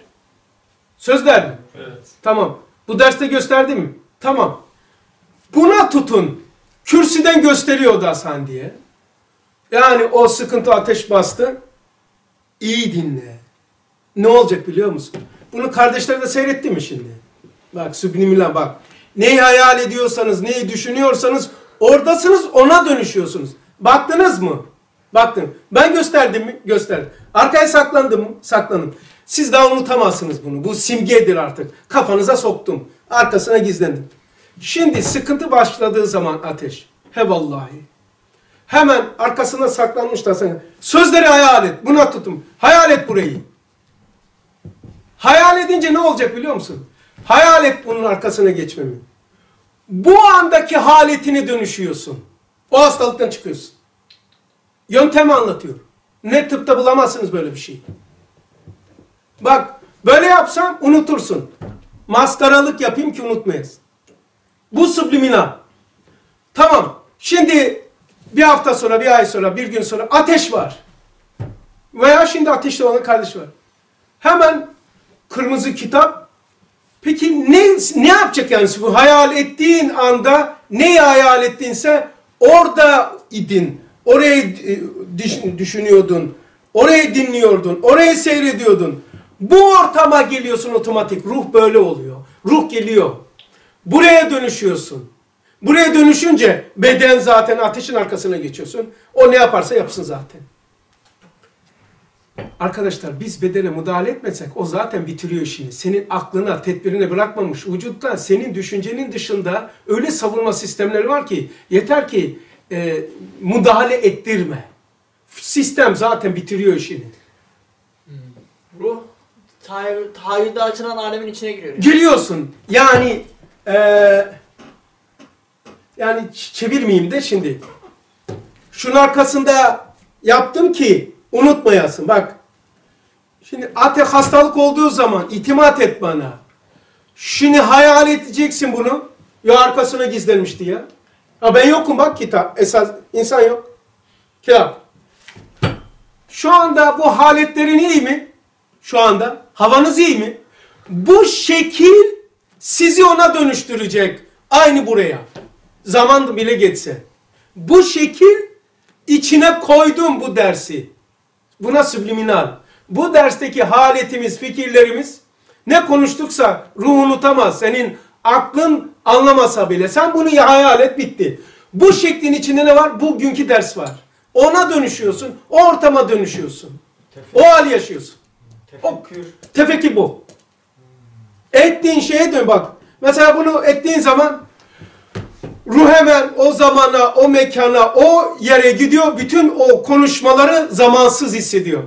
Sözler mi?
Evet.
Tamam. Bu derste gösterdi mi? Tamam. Buna tutun. Kürsüden gösteriyordu Hasan diye. Yani o sıkıntı ateş bastı. İyi dinle. Ne olacak biliyor musun? Bunu kardeşler de seyretti mi şimdi? Bak subliminal bak. Neyi hayal ediyorsanız, neyi düşünüyorsanız oradasınız ona dönüşüyorsunuz. Baktınız mı? Baktım. Ben gösterdim mi? Gösterdim. Arkaya saklandım mı? Saklandım. Siz daha unutamazsınız bunu. Bu simgedir artık. Kafanıza soktum. Arkasına gizlendim. Şimdi sıkıntı başladığı zaman ateş. He vallahi. Hemen arkasına saklanmış da sana. Sözleri hayal et. Buna tutun. Hayal et burayı. Hayal edince ne olacak biliyor musun? Hayal et bunun arkasına geçmemi. Bu andaki haletine dönüşüyorsun. O hastalıktan çıkıyorsun. Yöntemi anlatıyor. Ne tıpta bulamazsınız böyle bir şey. Bak böyle yapsam unutursun. Maskaralık yapayım ki unutmayız. Bu subliminal. Tamam. Şimdi bir hafta sonra, bir ay sonra, bir gün sonra ateş var. Veya şimdi ateşte olan kardeş var. Hemen kırmızı kitap. Peki ne ne yapacak yani bu hayal ettiğin anda neyi hayal ettinse orada idin. Orayı e, düş- düşünüyordun. Orayı dinliyordun. Orayı seyrediyordun. Bu ortama geliyorsun otomatik. Ruh böyle oluyor. Ruh geliyor. Buraya dönüşüyorsun. Buraya dönüşünce beden zaten ateşin arkasına geçiyorsun. O ne yaparsa yapsın zaten. Arkadaşlar biz bedene müdahale etmesek o zaten bitiriyor işini. Senin aklına, tedbirine bırakmamış. Vücutta senin düşüncenin dışında öyle savunma sistemleri var ki yeter ki e, müdahale ettirme. Sistem zaten bitiriyor işini.
Ruh tahayyül, tahayyülde açılan alemin içine giriyor.
Giriyorsun. Yani e, yani çevirmeyeyim de şimdi. Şunun arkasında yaptım ki unutmayasın. Bak. Şimdi ate hastalık olduğu zaman itimat et bana. Şimdi hayal edeceksin bunu. Ya arkasına gizlenmişti ya. Ha ben yokum bak kitap. Esas insan yok. Kitap. Şu anda bu haletlerin iyi mi? Şu anda. Havanız iyi mi? Bu şekil sizi ona dönüştürecek. Aynı buraya. Zaman bile geçse. Bu şekil içine koydum bu dersi. Buna subliminal. Bu dersteki haletimiz, fikirlerimiz ne konuştuksa ruh unutamaz. Senin aklın anlamasa bile. Sen bunu ya hayal et bitti. Bu şeklin içinde ne var? Bugünkü ders var. Ona dönüşüyorsun. O ortama dönüşüyorsun. O hali yaşıyorsun.
Tefekkür.
Tefekkür bu. Ettiğin şeye dön bak. Mesela bunu ettiğin zaman ruh hemen o zamana, o mekana, o yere gidiyor. Bütün o konuşmaları zamansız hissediyor.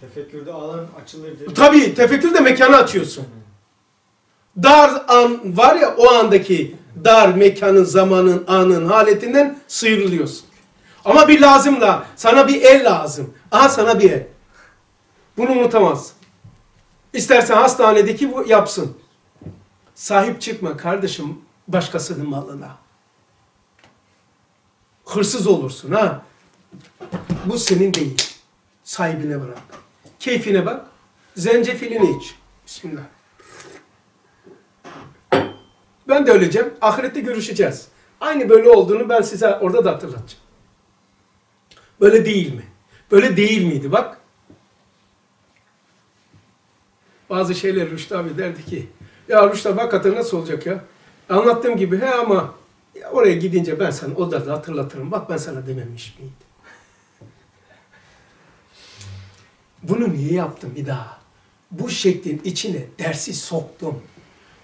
Tefekkürde alan açılır değil mi?
Tabii tefekkür de mekanı açıyorsun. Dar an var ya o andaki dar mekanın, zamanın, anın haletinden sıyrılıyorsun. Ama bir lazımla, sana bir el lazım. Aha sana bir el. Bunu unutamazsın. İstersen hastanedeki bu yapsın. Sahip çıkma kardeşim başkasının malına. Hırsız olursun ha. Bu senin değil. Sahibine bırak. Keyfine bak. Zencefilini iç. Bismillah. Ben de öleceğim. Ahirette görüşeceğiz. Aynı böyle olduğunu ben size orada da hatırlatacağım. Böyle değil mi? Böyle değil miydi? Bak. Bazı şeyler Rüştü abi derdi ki ya Rüştü abi hakikaten nasıl olacak ya? Anlattığım gibi he ama ya oraya gidince ben sana o da hatırlatırım. Bak ben sana dememiş miydim? Bunu niye yaptım bir daha? Bu şeklin içine dersi soktum.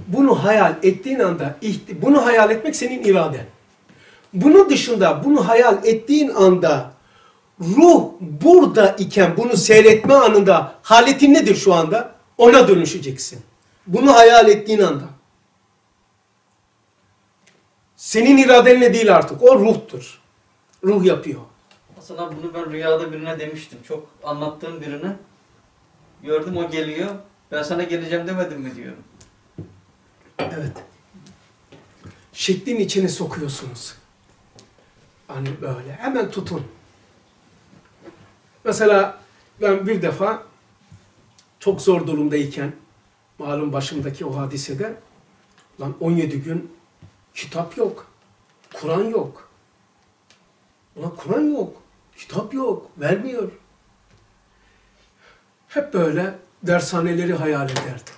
Bunu hayal ettiğin anda, bunu hayal etmek senin iraden. Bunun dışında bunu hayal ettiğin anda ruh burada iken bunu seyretme anında haletin nedir şu anda? Ona dönüşeceksin. Bunu hayal ettiğin anda. Senin iradenle değil artık. O ruhtur. Ruh yapıyor.
Abi bunu ben rüyada birine demiştim. Çok anlattığım birine. Gördüm o geliyor. Ben sana geleceğim demedim mi diyorum.
Evet. Şeklin içine sokuyorsunuz. Hani böyle. Hemen tutun. Mesela ben bir defa çok zor durumdayken malum başımdaki o hadisede lan 17 gün kitap yok. Kur'an yok. Ulan Kur'an yok. Kitap yok. Vermiyor. Hep böyle dershaneleri hayal ederdim.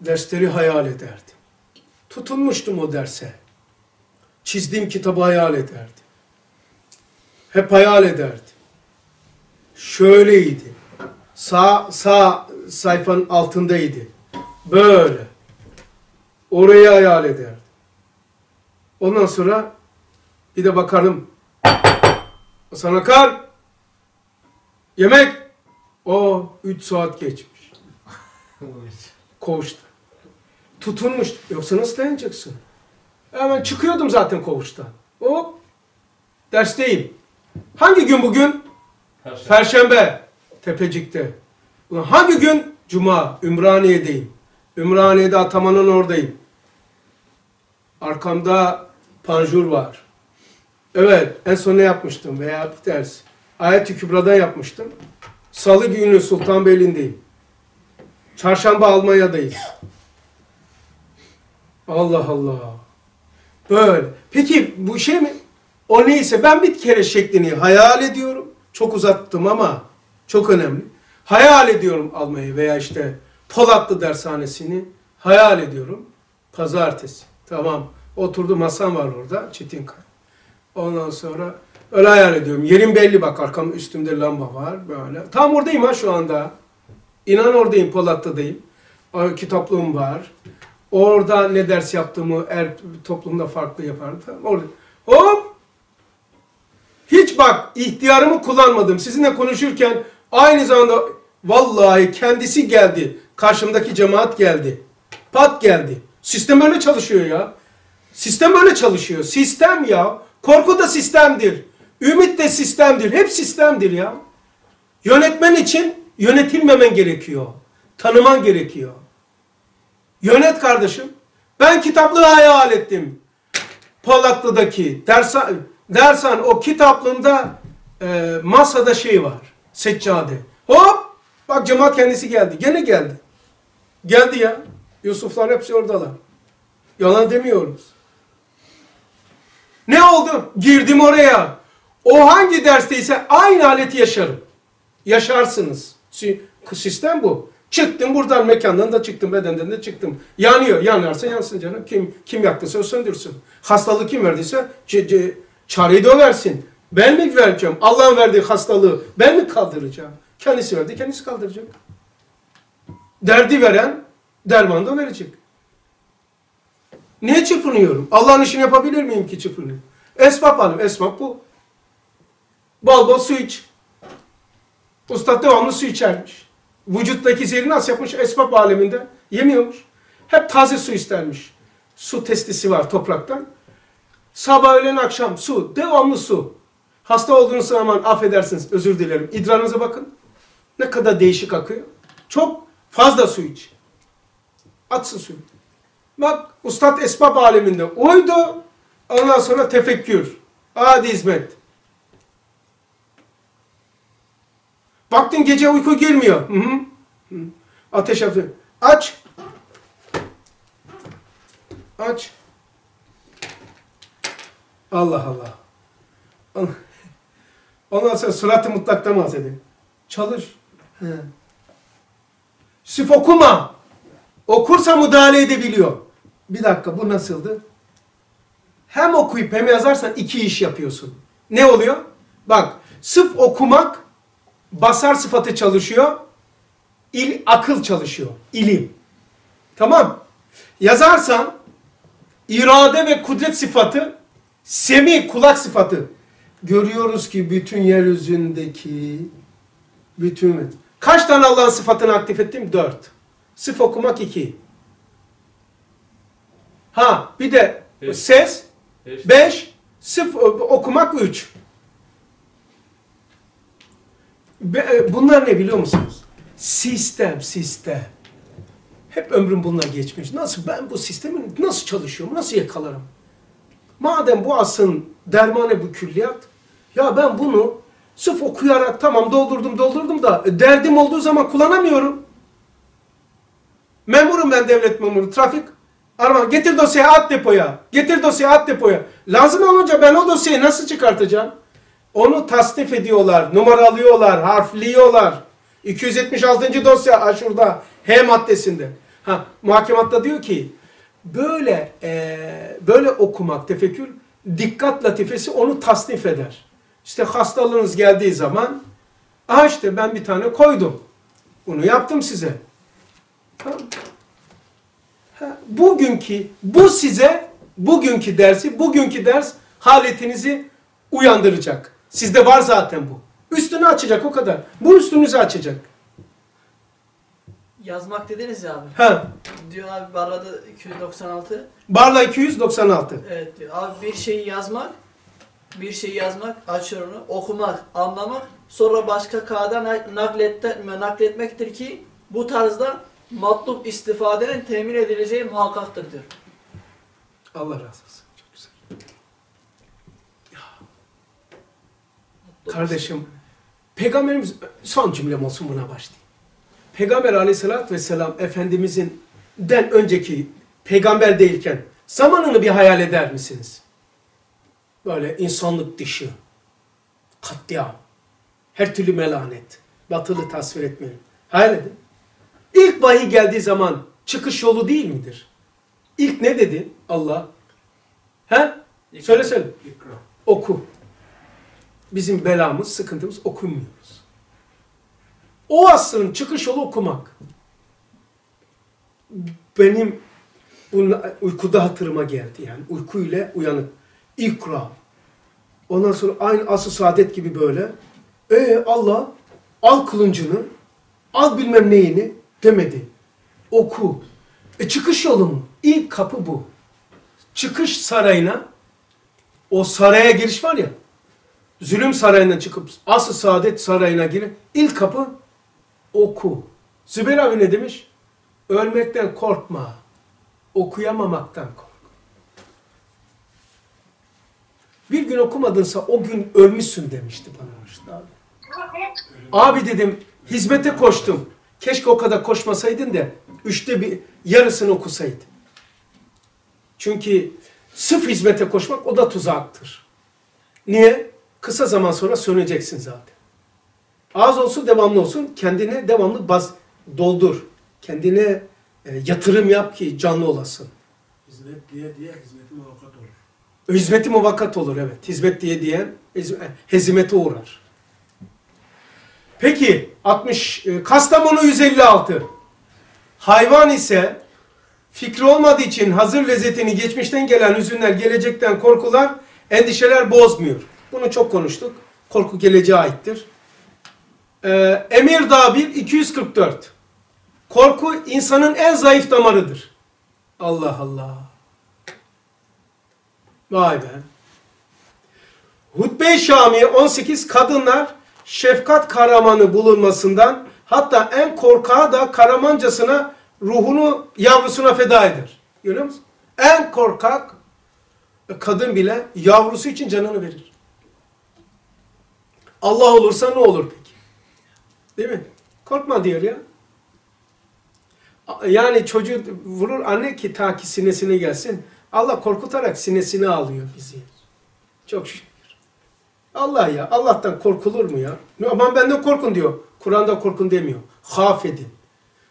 Dersleri hayal ederdim. Tutunmuştum o derse. Çizdiğim kitabı hayal ederdim. Hep hayal ederdim. Şöyleydi. Sağ, sağ sayfanın altındaydı. Böyle. Orayı hayal ederdim. Ondan sonra bir de bakarım. Hasan Akar. Yemek. O 3 saat geçmiş. *laughs* Koğuşta. Tutunmuş. Yoksa nasıl dayanacaksın? Hemen çıkıyordum zaten koğuştan. Hop. Dersteyim. Hangi gün bugün?
Perşembe.
Tepecik'te. Ulan hangi gün? Cuma. Ümraniye'deyim. Ümraniye'de Ataman'ın oradayım. Arkamda panjur var. Evet. En son ne yapmıştım? Veya bir ders. Ayet-i Kübra'da yapmıştım. Salı günü Sultanbeyli'ndeyim. Çarşamba Almanya'dayız. Allah Allah. Böyle. Peki bu şey mi? O neyse ben bir kere şeklini hayal ediyorum. Çok uzattım ama çok önemli. Hayal ediyorum almayı veya işte Polatlı dershanesini hayal ediyorum. Pazartesi. Tamam. Oturdum masam var orada. Çetinkaya. Ondan sonra öyle hayal ediyorum. Yerim belli bak arkam üstümde lamba var böyle. Tam oradayım ha şu anda. İnan oradayım Polatlı'dayım. Kitaplığım var. Orada ne ders yaptığımı er, toplumda farklı yapardım. Tamam, orada. Hop! Bak ihtiyarımı kullanmadım. Sizinle konuşurken aynı zamanda vallahi kendisi geldi. Karşımdaki cemaat geldi. Pat geldi. Sistem öyle çalışıyor ya. Sistem öyle çalışıyor. Sistem ya. Korku da sistemdir. Ümit de sistemdir. Hep sistemdir ya. Yönetmen için yönetilmemen gerekiyor. Tanıman gerekiyor. Yönet kardeşim. Ben kitaplığı hayal ettim. Polatlı'daki dersan, dersan o kitaplığında e, masada şey var. Seccade. Hop! Bak cemaat kendisi geldi. Gene geldi. Geldi ya. Yusuflar hepsi oradalar. Yalan demiyoruz. Ne oldu? Girdim oraya. O hangi dersteyse aynı aleti yaşarım. Yaşarsınız. Si- Sistem bu. Çıktım buradan mekandan da çıktım bedenden de çıktım. Yanıyor. Yanarsa yansın canım. Kim kim yaktıysa söndürsün. Hastalığı kim verdiyse çareyi de o versin. Ben mi vereceğim? Allah'ın verdiği hastalığı ben mi kaldıracağım? Kendisi verdi, kendisi kaldıracak. Derdi veren dermanı da verecek. Niye çırpınıyorum? Allah'ın işini yapabilir miyim ki çırpınıyorum? Esbab hanım, esbab bu. Bol bol su iç. Usta devamlı su içermiş. Vücuttaki zehri nasıl yapmış? Esbab aleminde yemiyormuş. Hep taze su istermiş. Su testisi var topraktan. Sabah, öğlen, akşam su. Devamlı su. Hasta olduğunuz zaman affedersiniz, özür dilerim. İdrarınıza bakın. Ne kadar değişik akıyor. Çok fazla su iç. Atsın suyu. Bak Ustad Esbab aleminde oydu. Ondan sonra tefekkür. Adi hizmet. Baktın gece uyku girmiyor. Hı hı. Hı. Ateş yapıyor. Aç. Aç. Allah Allah. On- Ondan sonra surat-ı mutlaktan bahsediyor. Çalış. He. Sif okuma. Okursa müdahale edebiliyor. Bir dakika bu nasıldı? Hem okuyup hem yazarsan iki iş yapıyorsun. Ne oluyor? Bak sırf okumak basar sıfatı çalışıyor. İl, akıl çalışıyor. İlim. Tamam. Yazarsan irade ve kudret sıfatı semi kulak sıfatı. Görüyoruz ki bütün yeryüzündeki bütün kaç tane Allah'ın sıfatını aktif ettim? Dört. Sıf okumak iki. Ha bir de
Beş.
ses
Beş.
beş. Sıf okumak üç. E, Bunlar ne biliyor musunuz? Sistem, sistem. Hep ömrüm bununla geçmiş. Nasıl ben bu sistemin nasıl çalışıyorum, nasıl yakalarım? Madem bu asın dermanı bu külliyat, ya ben bunu sırf okuyarak tamam doldurdum doldurdum da e, derdim olduğu zaman kullanamıyorum. Memurum ben devlet memuru, trafik. Arama getir dosyayı at depoya. Getir dosyayı at depoya. Lazım olunca ben o dosyayı nasıl çıkartacağım? Onu tasnif ediyorlar, numaralıyorlar, harfliyorlar. 276. dosya şurada H maddesinde. Ha muhakematta diyor ki böyle eee, böyle okumak tefekkür dikkat latifesi onu tasnif eder. İşte hastalığınız geldiği zaman aha işte ben bir tane koydum. Bunu yaptım size. Tamam. Ha, bugünkü bu size bugünkü dersi bugünkü ders haletinizi uyandıracak. Sizde var zaten bu. Üstünü açacak o kadar. Bu üstünüzü açacak.
Yazmak dediniz ya abi.
Ha.
Diyor abi Barla'da 296.
Barla 296.
Evet diyor. Abi bir şeyi yazmak, bir şeyi yazmak, açıyor onu, okumak, anlamak, sonra başka kağıda na- naklette, nakletmektir ki bu tarzda matlup istifadenin temin edileceği muhakkaktır diyor.
Allah razı olsun. Çok güzel. Kardeşim, Peygamberimiz, son cümlem olsun buna başlayayım. Peygamber aleyhissalatü vesselam Efendimizin den önceki peygamber değilken zamanını bir hayal eder misiniz? Böyle insanlık dışı, katliam, her türlü melanet, batılı tasvir etmeyin. Hayal edin. İlk vahiy geldiği zaman çıkış yolu değil midir? İlk ne dedi Allah? He? Söyle. Oku. Bizim belamız, sıkıntımız okumuyoruz. O asrın çıkış yolu okumak. Benim uykuda hatırıma geldi yani. Uyku ile uyanık. İkra. Ondan sonra aynı asıl saadet gibi böyle. E Allah al kılıncını, al bilmem neyini demedi. Oku. E çıkış yolu mu? İlk kapı bu. Çıkış sarayına, o saraya giriş var ya, zulüm sarayından çıkıp asıl saadet sarayına girin. İlk kapı oku. Zübeyir abi ne demiş? Ölmekten korkma. Okuyamamaktan kork. Bir gün okumadınsa o gün ölmüşsün demişti bana işte abi. Abi dedim hizmete koştum. Keşke o kadar koşmasaydın da üçte bir yarısını okusaydın. Çünkü sırf hizmete koşmak o da tuzaktır. Niye? Kısa zaman sonra söneceksin zaten. Az olsun devamlı olsun. Kendine devamlı baz doldur. Kendine e, yatırım yap ki canlı olasın.
Hizmet diye diye hizmeti muvakat olur.
Hizmeti muvakkat olur evet. Hizmet diye hizm- hezimete uğrar. Peki 60 e, Kastamonu 156. Hayvan ise fikri olmadığı için hazır lezzetini geçmişten gelen hüzünler, gelecekten korkular, endişeler bozmuyor. Bunu çok konuştuk. Korku geleceğe aittir. Ee, Emir Dağ 1 244. Korku insanın en zayıf damarıdır. Allah Allah. Vay be. Hutbe-i Şami 18 kadınlar şefkat kahramanı bulunmasından hatta en korkağı da karamancasına ruhunu yavrusuna feda eder. Görüyor musun? En korkak kadın bile yavrusu için canını verir. Allah olursa ne olur? Değil mi? Korkma diyor ya. Yani çocuğu vurur anne ki ta ki sinesine gelsin. Allah korkutarak sinesine alıyor bizi. Çok şükür. Allah ya. Allah'tan korkulur mu ya? Aman benden korkun diyor. Kur'an'da korkun demiyor. Haf edin.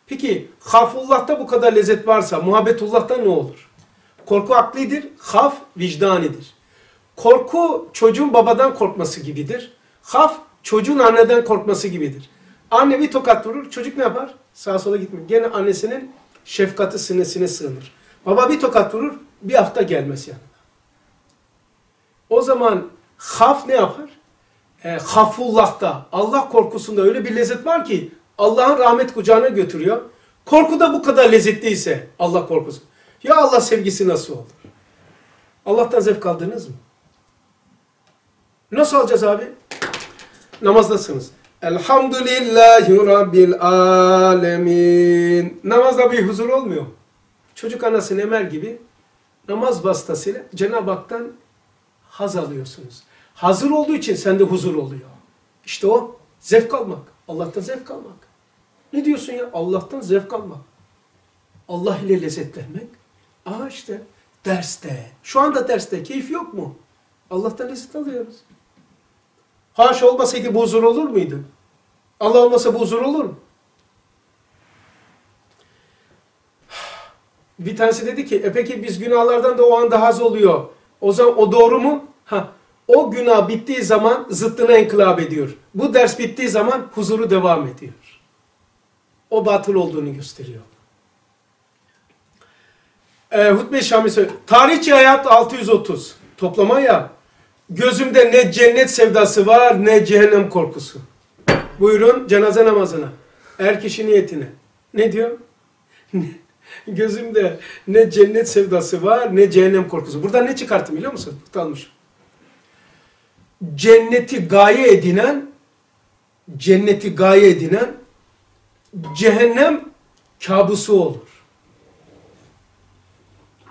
Peki haffullah'ta bu kadar lezzet varsa muhabbetullah'ta ne olur? Korku aklidir. Haf vicdanidir. Korku çocuğun babadan korkması gibidir. Haf çocuğun anneden korkması gibidir. Anne bir tokat vurur. Çocuk ne yapar? Sağa sola gitmiyor. Gene annesinin şefkati sinesine sığınır. Baba bir tokat vurur. Bir hafta gelmez yanına. O zaman haf ne yapar? E, hafullah'ta, Allah korkusunda öyle bir lezzet var ki Allah'ın rahmet kucağına götürüyor. Korku da bu kadar lezzetliyse Allah korkusu. Ya Allah sevgisi nasıl olur? Allah'tan zevk aldınız mı? Nasıl alacağız abi? Namazdasınız. Elhamdülillahi Rabbil alemin. Namazda bir huzur olmuyor. Çocuk anasını emer gibi namaz vasıtasıyla Cenab-ı Hak'tan haz alıyorsunuz. Hazır olduğu için sende huzur oluyor. İşte o zevk almak. Allah'tan zevk almak. Ne diyorsun ya? Allah'tan zevk almak. Allah ile lezzetlenmek. Aa işte derste. Şu anda derste keyif yok mu? Allah'tan lezzet alıyoruz. Haşa olmasaydı bu huzur olur muydu? Allah olmasa bu huzur olur mu? Bir tanesi dedi ki, e peki biz günahlardan da o anda haz oluyor. O zaman o doğru mu? Ha, o günah bittiği zaman zıttına inkılap ediyor. Bu ders bittiği zaman huzuru devam ediyor. O batıl olduğunu gösteriyor. E, Hutbe-i Şami söylüyor. Tarihçi hayat 630. Toplama ya. Gözümde ne cennet sevdası var ne cehennem korkusu. Buyurun cenaze namazına. Er kişi niyetine. Ne diyor? Gözümde ne cennet sevdası var ne cehennem korkusu. Buradan ne çıkarttım biliyor musun? Tutalmış. Cenneti gaye edinen cenneti gaye edinen cehennem kabusu olur.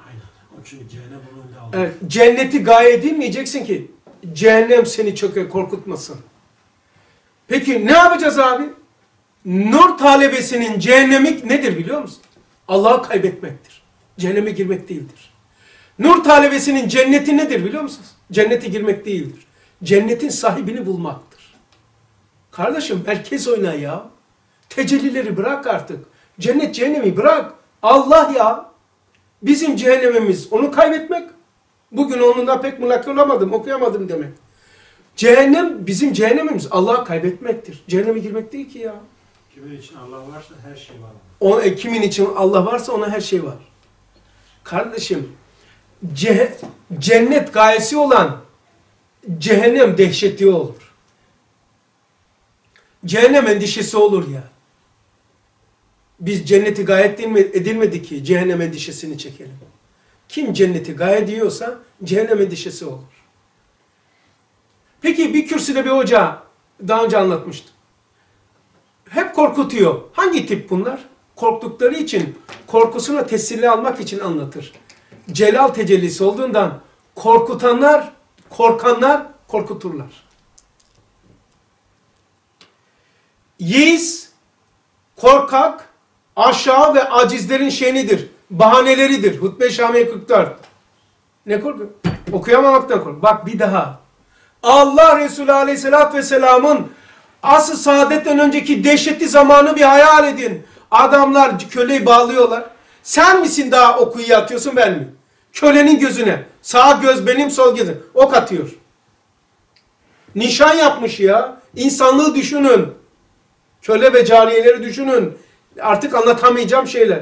Aynen. Çünkü cehennem.
Evet, cenneti gaye edinmeyeceksin ki cehennem seni çok korkutmasın. Peki ne yapacağız abi? Nur talebesinin cehennemik nedir biliyor musun? Allah'ı kaybetmektir. Cehenneme girmek değildir. Nur talebesinin cenneti nedir biliyor musunuz? Cennete girmek değildir. Cennetin sahibini bulmaktır. Kardeşim merkez oyna ya. Tecellileri bırak artık. Cennet cehennemi bırak. Allah ya. Bizim cehennemimiz onu kaybetmek. Bugün onunla pek mülakki olamadım, okuyamadım demek. Cehennem bizim cehennemimiz Allah'ı kaybetmektir. Cehenneme girmek değil ki ya.
Kimin için Allah varsa her şey var.
O, e, kimin için Allah varsa ona her şey var. Kardeşim, ce- cennet gayesi olan cehennem dehşeti olur. Cehennem endişesi olur ya. Biz cenneti gayet edilme- edilmedi ki cehennem endişesini çekelim. Kim cenneti gaye ediyorsa cehennem endişesi olur. Peki bir kürsüde bir hoca daha önce anlatmıştım. Hep korkutuyor. Hangi tip bunlar? Korktukları için, korkusuna tesirli almak için anlatır. Celal tecellisi olduğundan korkutanlar, korkanlar korkuturlar. Yiğiz, korkak, aşağı ve acizlerin şenidir. Bahaneleridir. Hutbe-i Şamiye 44. Ne korku? Okuyamamaktan kork. Bak bir daha. Allah Resulü Aleyhisselatü Vesselam'ın asıl saadetten önceki dehşetli zamanı bir hayal edin. Adamlar köleyi bağlıyorlar. Sen misin daha o kuyuya atıyorsun ben mi? Kölenin gözüne. Sağ göz benim sol gözüm. Ok atıyor. Nişan yapmış ya. İnsanlığı düşünün. Köle ve cariyeleri düşünün. Artık anlatamayacağım şeyler.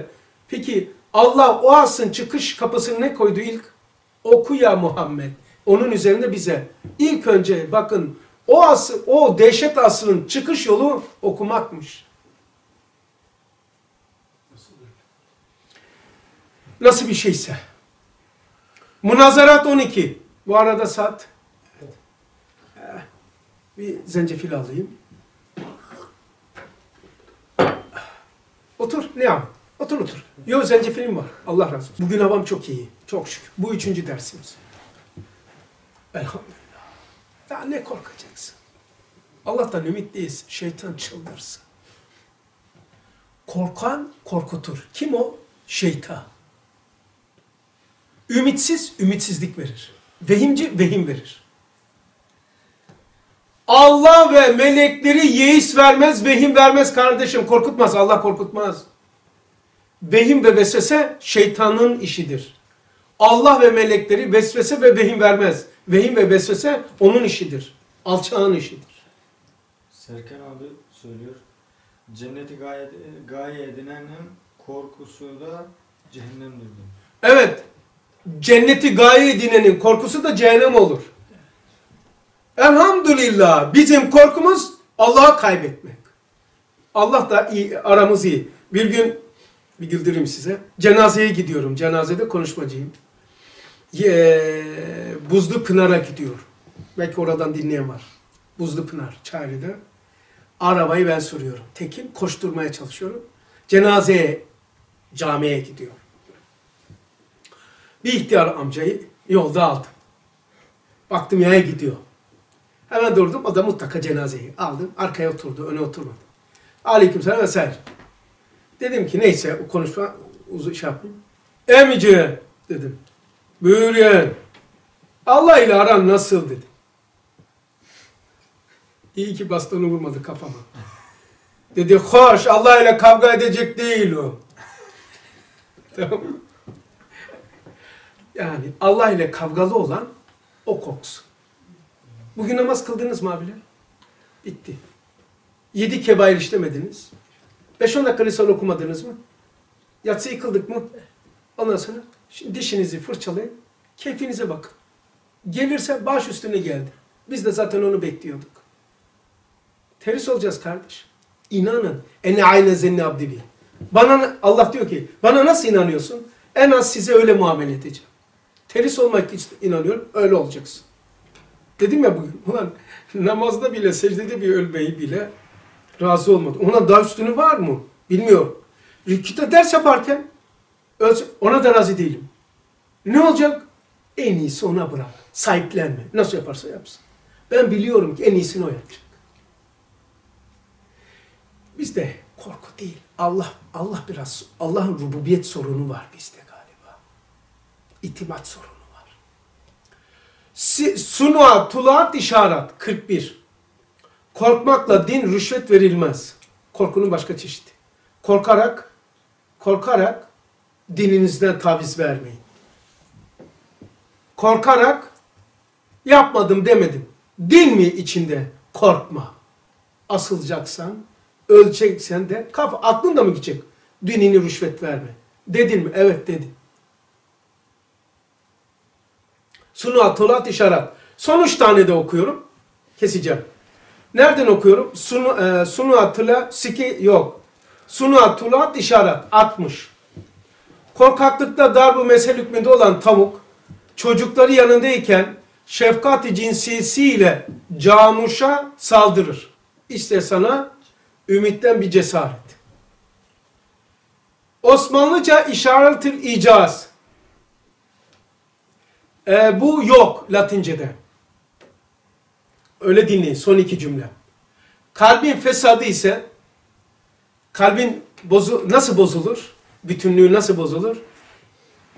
Peki Allah o asın çıkış kapısını ne koydu ilk? Oku ya Muhammed. Onun üzerinde bize. İlk önce bakın o asır, o dehşet asrın çıkış yolu okumakmış. Nasıl bir şeyse. Münazarat 12. Bu arada saat. Eh, Bir zencefil alayım. Otur. Ne yap? Otur otur. Yok zencefilim var. Allah razı olsun. Bugün havam çok iyi. Çok şükür. Bu üçüncü dersimiz. Elhamdülillah. Daha ne korkacaksın? Allah'tan ümitliyiz. Şeytan çıldırsın. Korkan korkutur. Kim o? Şeytan. Ümitsiz ümitsizlik verir. Vehimci vehim verir. Allah ve melekleri yeis vermez, vehim vermez kardeşim. Korkutmaz, Allah korkutmaz. Vehim ve vesvese şeytanın işidir. Allah ve melekleri vesvese ve vehim vermez. Vehim ve vesvese onun işidir. Alçağın işidir.
Serkan abi söylüyor. Cenneti gaye, gaye edinenin korkusu da cehennemdir diyor.
Evet, cenneti gaye edinenin korkusu da cehennem olur. Elhamdülillah bizim korkumuz Allah'ı kaybetmek. Allah da iyi, aramız iyi. Bir gün bir güldüreyim size. Cenazeye gidiyorum. Cenazede konuşmacıyım. Ye, Buzlu Pınar'a gidiyor. Belki oradan dinleyen var. Buzlu Pınar, Çaylı'da. Arabayı ben sürüyorum. Tekim koşturmaya çalışıyorum. Cenazeye, camiye gidiyor. Bir ihtiyar amcayı yolda aldım. Baktım yaya gidiyor. Hemen durdum. O da mutlaka cenazeyi aldım. Arkaya oturdu. Öne oturmadı. Aleykümselam vesaire. Dedim ki neyse o konuşma uzun şey yapayım. Emici dedim. Buyur yeğen. Allah ile aran nasıl dedim. İyi ki bastonu vurmadı kafama. Dedi hoş Allah ile kavga edecek değil o. tamam? Yani Allah ile kavgalı olan o korksun. Bugün namaz kıldınız mı abiler? Bitti. Yedi kebair işlemediniz. Beş on dakika Risale okumadınız mı? Yatsıyı kıldık mı? Ondan sonra şimdi dişinizi fırçalayın. Keyfinize bakın. Gelirse baş üstüne geldi. Biz de zaten onu bekliyorduk. Teris olacağız kardeş. İnanın. Ene ayne zenni abdi bi. Bana Allah diyor ki bana nasıl inanıyorsun? En az size öyle muamele edeceğim. Teris olmak için inanıyorum. Öyle olacaksın. Dedim ya bugün. Ulan namazda bile secdede bir ölmeyi bile razı olmadı. Ona daha üstünü var mı? Bilmiyorum. Rükütte ders yaparken ona da razı değilim. Ne olacak? En iyisi ona bırak. Sahiplenme. Nasıl yaparsa yapsın. Ben biliyorum ki en iyisini o yapacak. Bizde korku değil. Allah Allah biraz Allah'ın rububiyet sorunu var bizde galiba. İtimat sorunu var. Sunua tulaat işaret 41. Korkmakla din rüşvet verilmez. Korkunun başka çeşidi. Korkarak korkarak dininizden taviz vermeyin. Korkarak yapmadım demedim. Din mi içinde? Korkma. Asılacaksan, öleceksen de kafa aklın da mı gidecek? Dinini rüşvet verme. Dedin mi? Evet dedim. Sunu tolat işaret. Son üç tane de okuyorum. Keseceğim. Nereden okuyorum? Sunu, e, sunu atıla siki yok. Sunat, tulat, işaret. 60. Korkaklıkta darbu mesel hükmünde olan tavuk, çocukları yanındayken şefkat-i cinsiyesiyle camuşa saldırır. İşte sana ümitten bir cesaret. Osmanlıca işaretil icaz. Ee, bu yok Latince'de. Öyle dinleyin son iki cümle. Kalbin fesadı ise kalbin bozu nasıl bozulur? Bütünlüğü nasıl bozulur?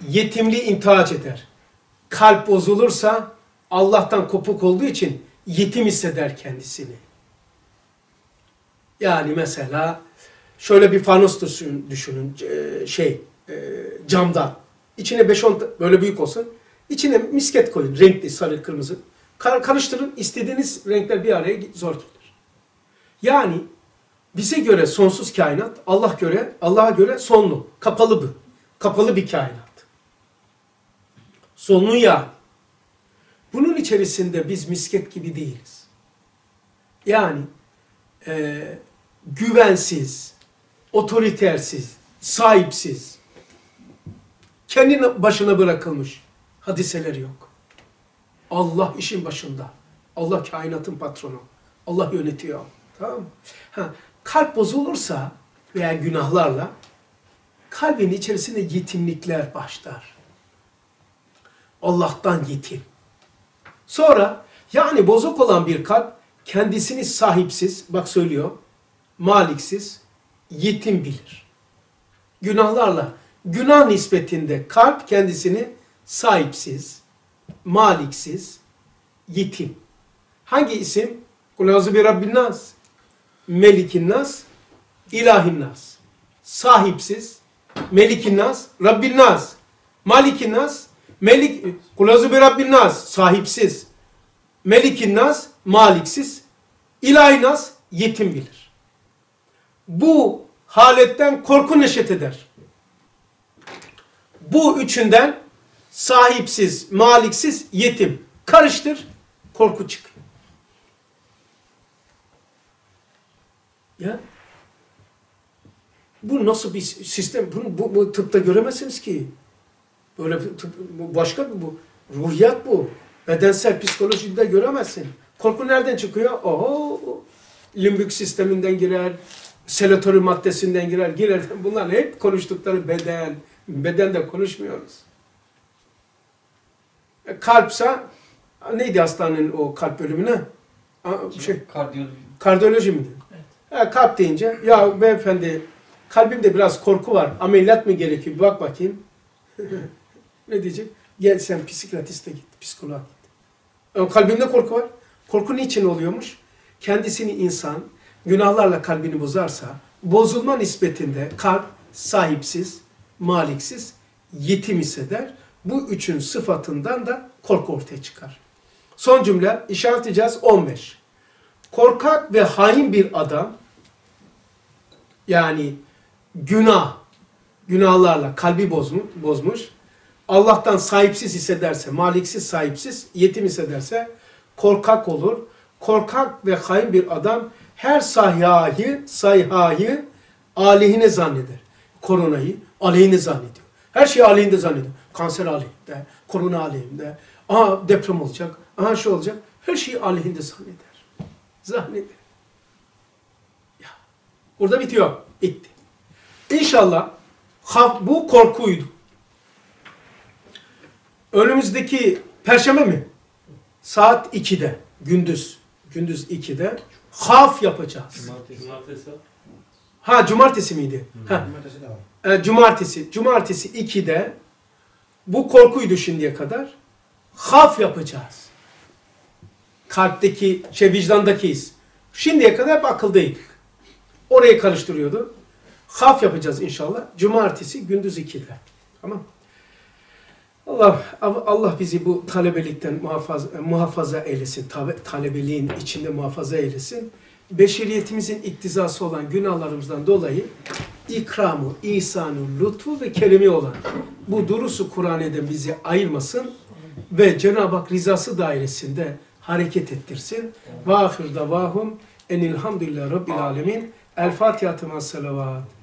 Yetimliği intihac eder. Kalp bozulursa Allah'tan kopuk olduğu için yetim hisseder kendisini. Yani mesela şöyle bir düşün- düşünün şey e, camda. İçine 5-10 ta- böyle büyük olsun. İçine misket koyun. Renkli, sarı, kırmızı. Kar- karıştırın. istediğiniz renkler bir araya zor gelir. Yani bize göre sonsuz kainat, Allah göre Allah'a göre sonlu, kapalı bir, kapalı bir kainat. Sonlu yani. Bunun içerisinde biz misket gibi değiliz. Yani e, güvensiz, otoritersiz, sahipsiz, kendi başına bırakılmış hadiseler yok. Allah işin başında. Allah kainatın patronu. Allah yönetiyor. Tamam? Ha, kalp bozulursa veya günahlarla kalbin içerisinde yetimlikler başlar. Allah'tan yetim. Sonra yani bozuk olan bir kalp kendisini sahipsiz, bak söylüyor, maliksiz, yetim bilir. Günahlarla, günah nispetinde kalp kendisini sahipsiz, maliksiz, yetim. Hangi isim? Kulazu bir Rabbin Nas, Melikin Nas, İlahin Nas. Sahipsiz, Melikin Nas, Rabbin Nas, Malikin Nas, Melik, Kulazu bir Rabbin Nas, sahipsiz, Melikin Nas, maliksiz, İlahi Nas, yetim bilir. Bu haletten korku neşet eder. Bu üçünden sahipsiz, maliksiz, yetim. Karıştır, korku çıkıyor. Ya bu nasıl bir sistem? Bunu bu, bu tıpta göremezsiniz ki. Böyle tıp, bu başka bir bu. Ruhiyat bu. Bedensel psikolojide göremezsin. Korku nereden çıkıyor? Oho, limbik sisteminden girer, serotonin maddesinden girer, girer. *laughs* Bunlar hep konuştukları beden. Bedende konuşmuyoruz. E, Kalpsa, neydi hastanenin o kalp bölümüne? Şey,
Kardiyoloji.
Kardiyoloji miydi? Ha, kalp deyince ya beyefendi kalbimde biraz korku var. Ameliyat mı gerekiyor? Bir bak bakayım. *laughs* ne diyecek? Gel sen psikiyatriste git, psikoloğa git. Ama kalbimde korku var. Korku niçin oluyormuş? Kendisini insan günahlarla kalbini bozarsa bozulma nispetinde kalp sahipsiz, maliksiz, yetim hisseder. Bu üçün sıfatından da korku ortaya çıkar. Son cümle işaretleyeceğiz 15 korkak ve hain bir adam yani günah, günahlarla kalbi bozmuş, Allah'tan sahipsiz hissederse, maliksiz sahipsiz, yetim hissederse korkak olur. Korkak ve hain bir adam her sahayı, sayhayı aleyhine zanneder. Koronayı aleyhine zannediyor. Her şeyi aleyhinde zannediyor. Kanser aleyhinde, korona aleyhinde, aha deprem olacak, aha şu olacak. Her şeyi aleyhinde zanneder zanneder. Ya, burada bitiyor. Bitti. İnşallah bu korkuydu. Önümüzdeki perşembe mi? Saat 2'de. Gündüz. Gündüz 2'de. Haf yapacağız.
Cumartesi.
Cumartesi.
Ha cumartesi miydi? Ha,
Cumartesi de var.
e, cumartesi. Cumartesi 2'de bu korkuydu şimdiye kadar. Haf yapacağız. Kalpteki, şey vicdandaki. Şimdiye kadar hep akıldaydık. Orayı karıştırıyordu. Haf yapacağız inşallah. Cumartesi gündüz 2'de. Tamam Allah Allah bizi bu talebelikten muhafaza, muhafaza eylesin. Talebeliğin içinde muhafaza eylesin. Beşeriyetimizin iktizası olan günahlarımızdan dolayı ikramı, ihsanı, lütfu ve keremi olan bu durusu Kur'an'dan bizi ayırmasın ve Cenab-ı Hak rızası dairesinde hareket ettirsin. Ve ahir davahum enilhamdülillah rabbil alemin. El Fatiha tema salavat.